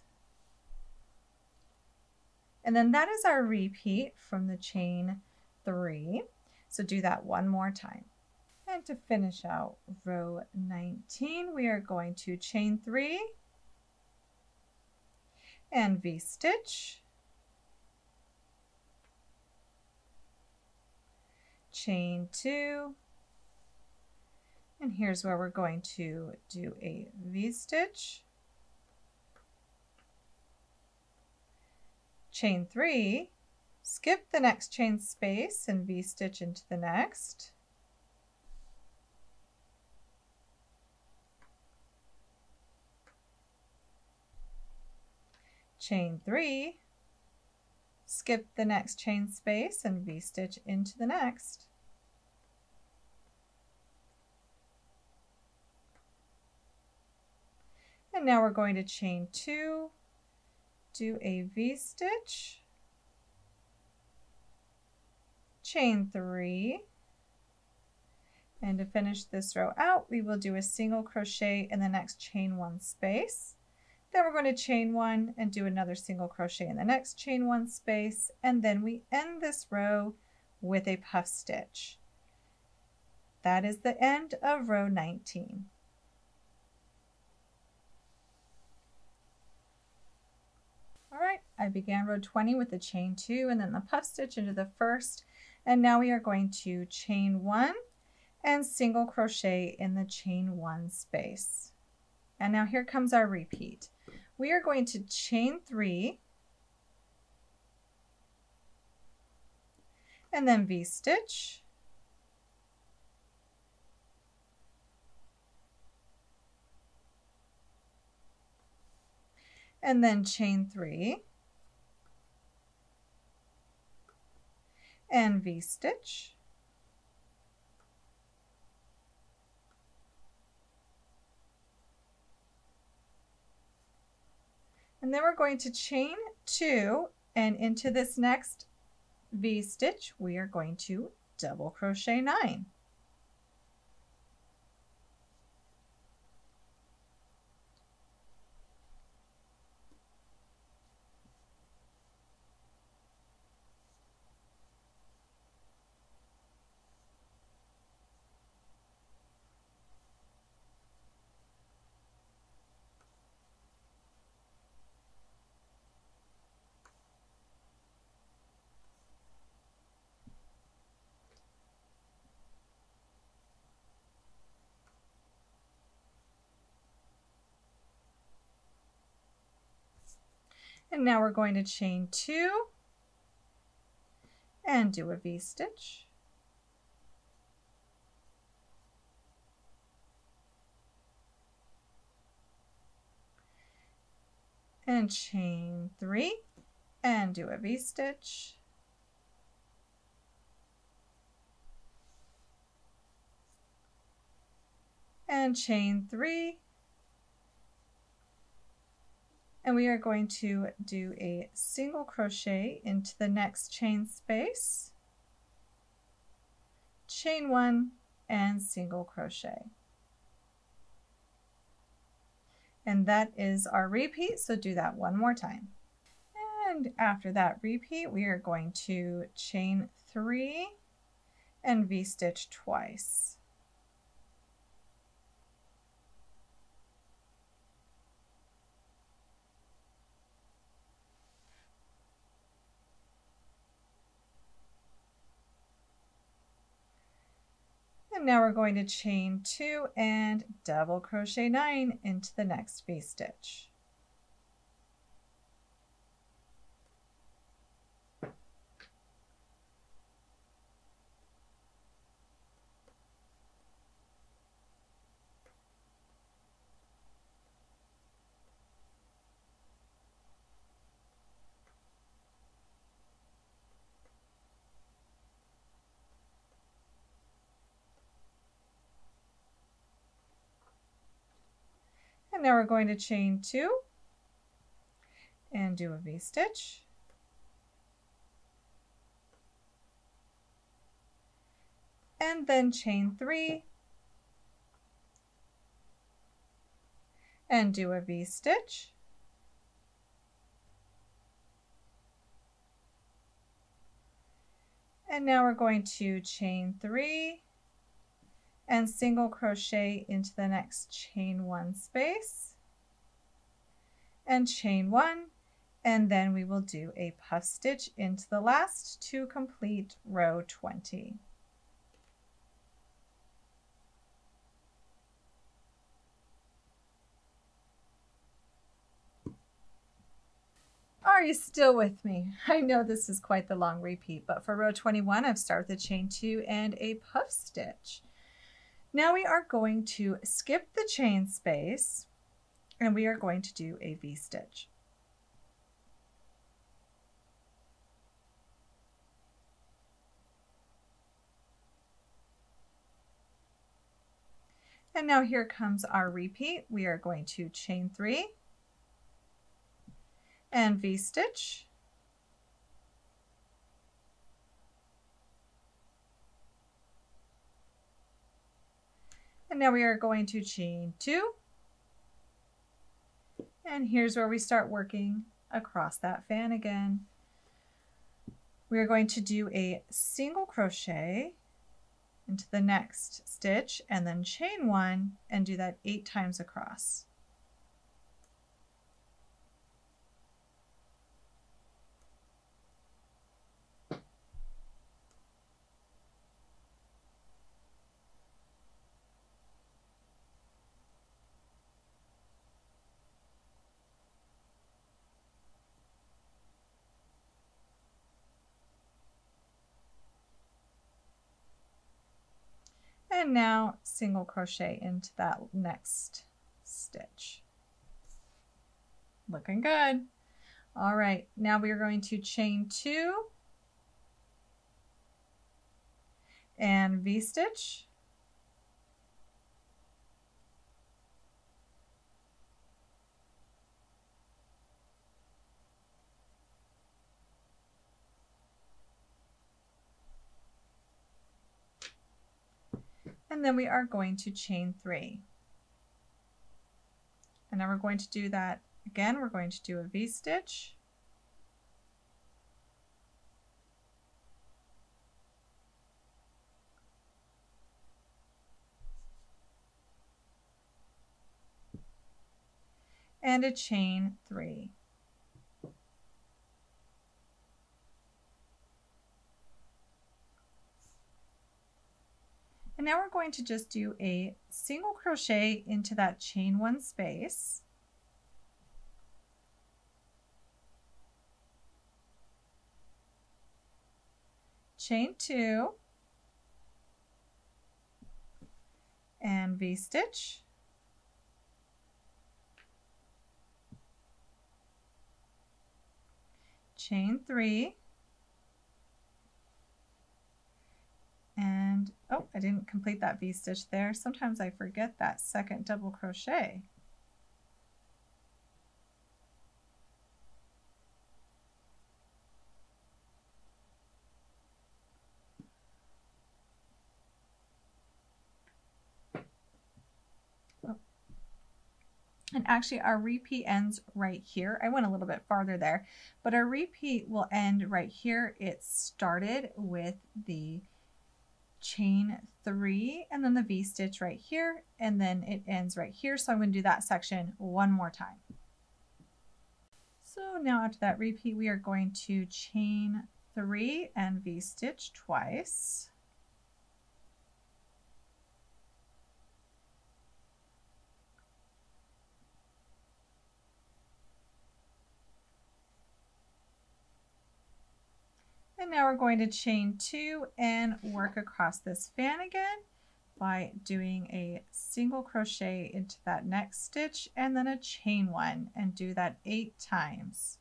Speaker 1: And then that is our repeat from the chain three. So do that one more time. And to finish out row 19, we are going to chain three and V-stitch, chain two, and here's where we're going to do a V-stitch, chain three, skip the next chain space and V-stitch into the next. Chain three, skip the next chain space and V-stitch into the next. And now we're going to chain two, do a V-stitch, chain three, and to finish this row out, we will do a single crochet in the next chain one space. Then we're going to chain one and do another single crochet in the next chain one space, and then we end this row with a puff stitch. That is the end of row 19. All right, I began row 20 with the chain two and then the puff stitch into the first. And now we are going to chain one and single crochet in the chain one space. And now here comes our repeat. We are going to chain three. And then V-stitch and then chain three. And V-stitch. And then we're going to chain two and into this next V-stitch we are going to double crochet nine. And now we're going to chain two and do a V-stitch. And chain three and do a V-stitch. And chain three and we are going to do a single crochet into the next chain space, chain one, and single crochet. And that is our repeat, so do that one more time. And after that repeat, we are going to chain three and V-stitch twice. And now we're going to chain two and double crochet nine into the next V-stitch. And now we're going to chain two and do a V-stitch. And then chain three and do a V-stitch. And now we're going to chain three and single crochet into the next chain one space and chain one and then we will do a puff stitch into the last to complete row 20. Are you still with me? I know this is quite the long repeat, but for row 21, I've started the chain two and a puff stitch. Now we are going to skip the chain space and we are going to do a V-stitch. And now here comes our repeat. We are going to chain three and V-stitch And now we are going to chain two. And here's where we start working across that fan again. We are going to do a single crochet into the next stitch and then chain one and do that eight times across. And now single crochet into that next stitch. Looking good. All right, now we are going to chain two and V-stitch. And then we are going to chain three. And now we're going to do that again. We're going to do a V-stitch. and a chain three. And now we're going to just do a single crochet into that chain one space. Chain two and V-stitch. Chain three and Oh, I didn't complete that V-stitch there. Sometimes I forget that second double crochet. Oh. And actually our repeat ends right here. I went a little bit farther there, but our repeat will end right here. It started with the chain three and then the V-stitch right here, and then it ends right here. So I'm going to do that section one more time. So now after that repeat, we are going to chain three and V-stitch twice. And now we're going to chain two and work across this fan again by doing a single crochet into that next stitch and then a chain one and do that eight times.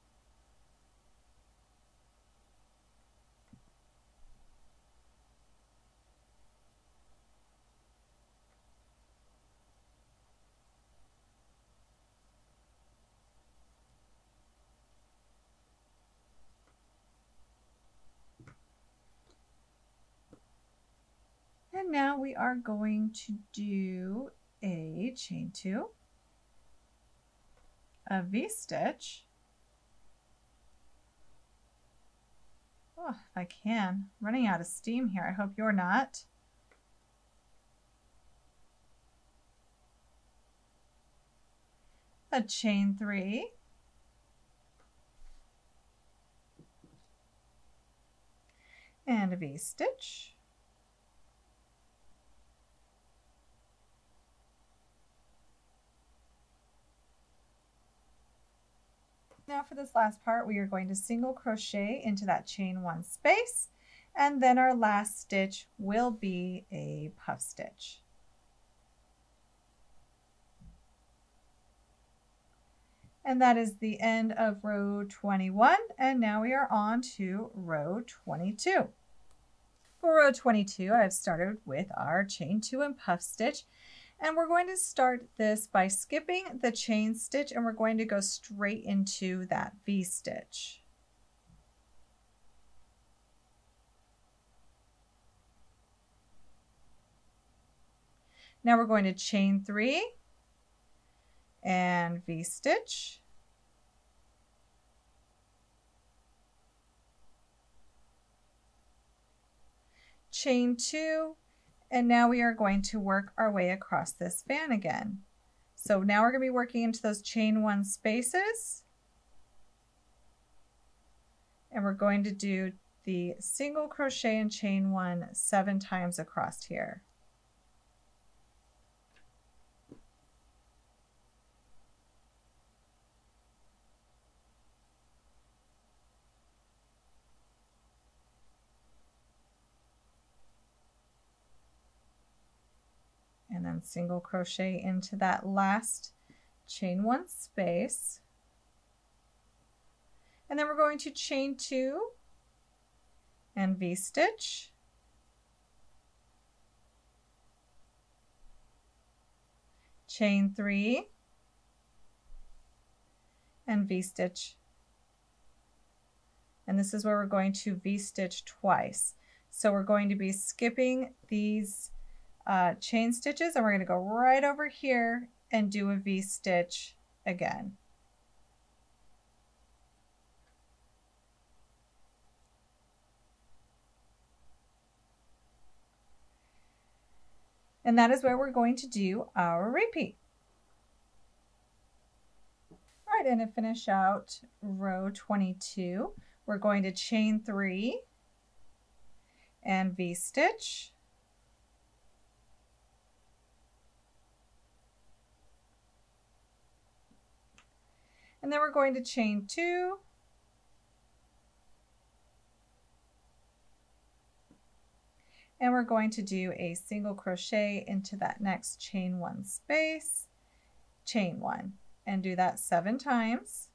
Speaker 1: Now we are going to do a chain two, a V-stitch. Oh, if I can. Running out of steam here. I hope you're not. A chain three. And a V-stitch. Now for this last part, we are going to single crochet into that chain one space, and then our last stitch will be a puff stitch. And that is the end of row 21, and now we are on to row 22. For row 22, I've started with our chain two and puff stitch, and we're going to start this by skipping the chain stitch and we're going to go straight into that V-stitch. Now we're going to chain three and V-stitch. Chain two and now we are going to work our way across this fan again. So now we're going to be working into those chain one spaces. And we're going to do the single crochet and chain one seven times across here. And single crochet into that last chain one space. And then we're going to chain two and V-stitch chain three and V-stitch and this is where we're going to V-stitch twice. So we're going to be skipping these uh, chain stitches and we're going to go right over here and do a V-stitch again. And that is where we're going to do our repeat. All right, and to finish out row 22, we're going to chain three and V-stitch and then we're going to chain two. And we're going to do a single crochet into that next chain one space chain one and do that seven times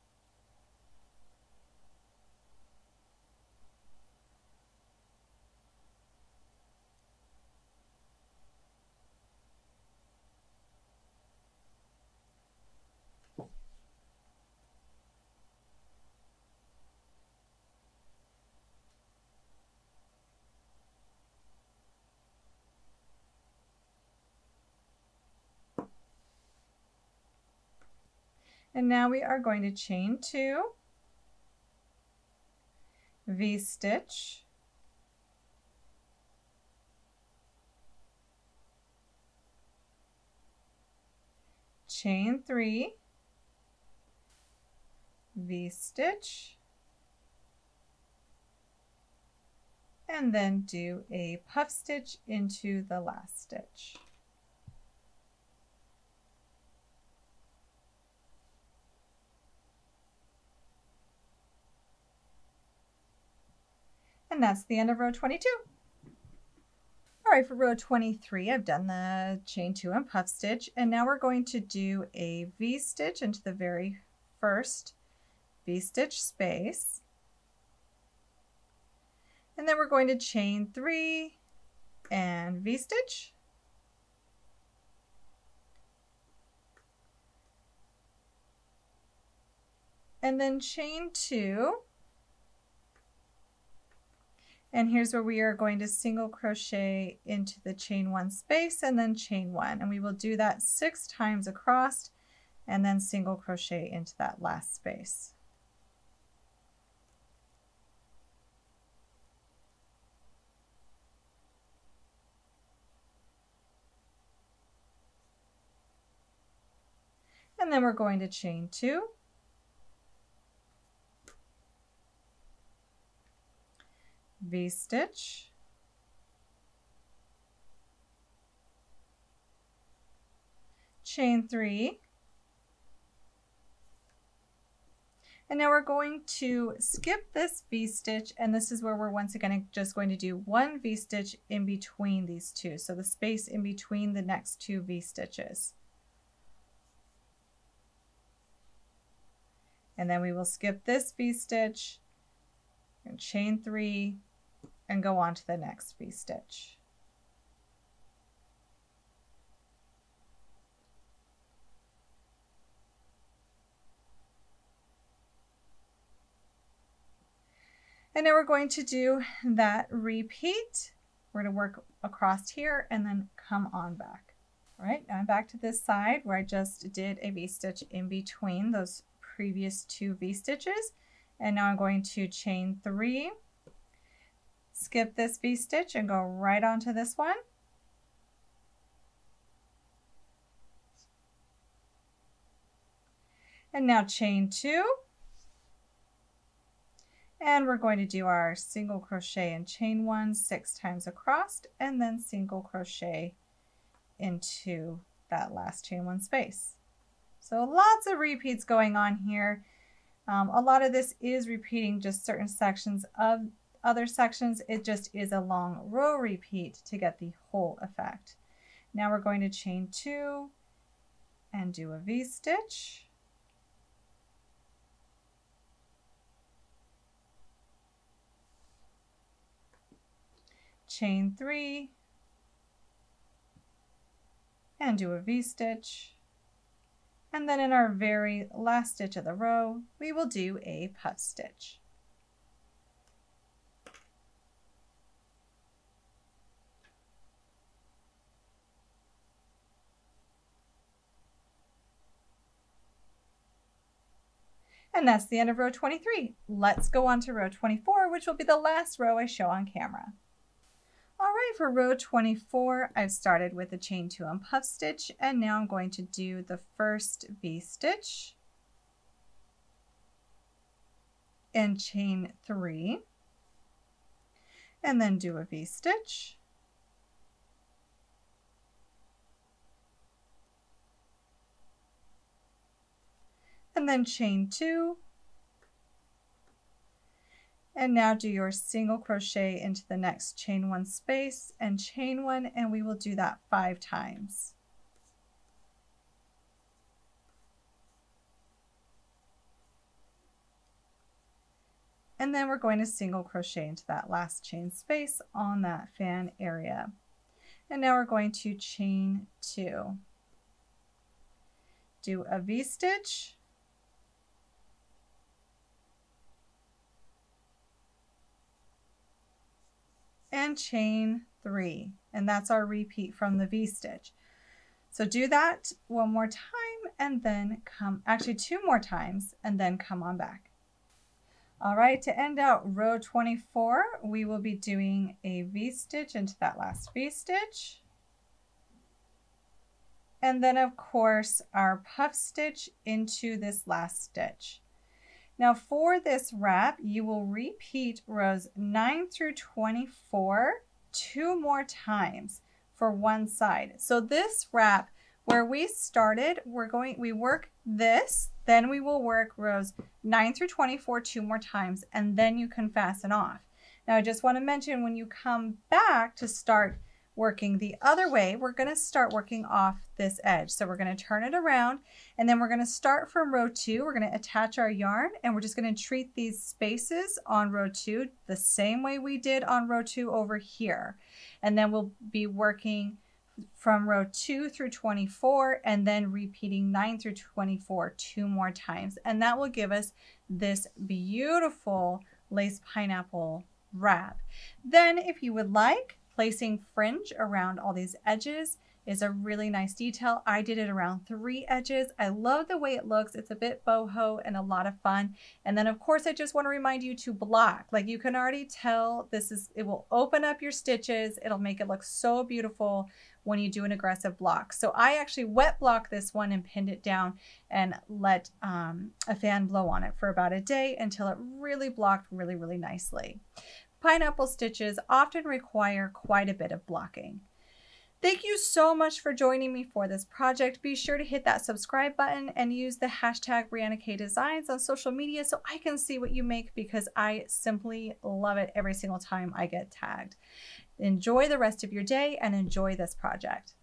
Speaker 1: And now we are going to chain two, V-stitch, chain three, V-stitch, and then do a puff stitch into the last stitch. And that's the end of row 22. All right, for row 23, I've done the chain two and puff stitch, and now we're going to do a V-stitch into the very first V-stitch space. And then we're going to chain three and V-stitch. And then chain two and here's where we are going to single crochet into the chain one space and then chain one. And we will do that six times across and then single crochet into that last space. And then we're going to chain two V-stitch, chain three, and now we're going to skip this V-stitch and this is where we're once again just going to do one V-stitch in between these two, so the space in between the next two V-stitches. And then we will skip this V-stitch and chain three, and go on to the next V-stitch. And now we're going to do that repeat. We're going to work across here and then come on back. All right, now I'm back to this side where I just did a V-stitch in between those previous two V-stitches. And now I'm going to chain three, skip this V-stitch and go right onto this one. And now chain two. And we're going to do our single crochet and chain one six times across and then single crochet into that last chain one space. So lots of repeats going on here. Um, a lot of this is repeating just certain sections of other sections, it just is a long row repeat to get the whole effect. Now we're going to chain two and do a V-stitch. Chain three and do a V-stitch. And then in our very last stitch of the row, we will do a puff stitch. And that's the end of row 23. Let's go on to row 24, which will be the last row I show on camera. All right, for row 24, I've started with a chain two and puff stitch, and now I'm going to do the first V-stitch and chain three, and then do a V-stitch. And then chain two and now do your single crochet into the next chain one space and chain one and we will do that five times. And then we're going to single crochet into that last chain space on that fan area. And now we're going to chain two. Do a V-stitch and chain three. And that's our repeat from the V-stitch. So do that one more time and then come, actually two more times and then come on back. All right, to end out row 24, we will be doing a V-stitch into that last V-stitch. And then of course our puff stitch into this last stitch. Now for this wrap, you will repeat rows 9 through 24 two more times for one side. So this wrap, where we started, we're going, we work this, then we will work rows 9 through 24 two more times, and then you can fasten off. Now I just want to mention when you come back to start working the other way, we're going to start working off this edge. So we're going to turn it around and then we're going to start from row two. We're going to attach our yarn and we're just going to treat these spaces on row two the same way we did on row two over here. And then we'll be working from row 2 through 24 and then repeating 9 through 24 two more times. And that will give us this beautiful lace pineapple wrap. Then if you would like, Placing fringe around all these edges is a really nice detail. I did it around three edges. I love the way it looks. It's a bit boho and a lot of fun. And then of course, I just want to remind you to block. Like you can already tell this is, it will open up your stitches. It'll make it look so beautiful when you do an aggressive block. So I actually wet block this one and pinned it down and let um, a fan blow on it for about a day until it really blocked really, really nicely. Pineapple stitches often require quite a bit of blocking. Thank you so much for joining me for this project. Be sure to hit that subscribe button and use the hashtag Briana Designs on social media so I can see what you make because I simply love it every single time I get tagged. Enjoy the rest of your day and enjoy this project.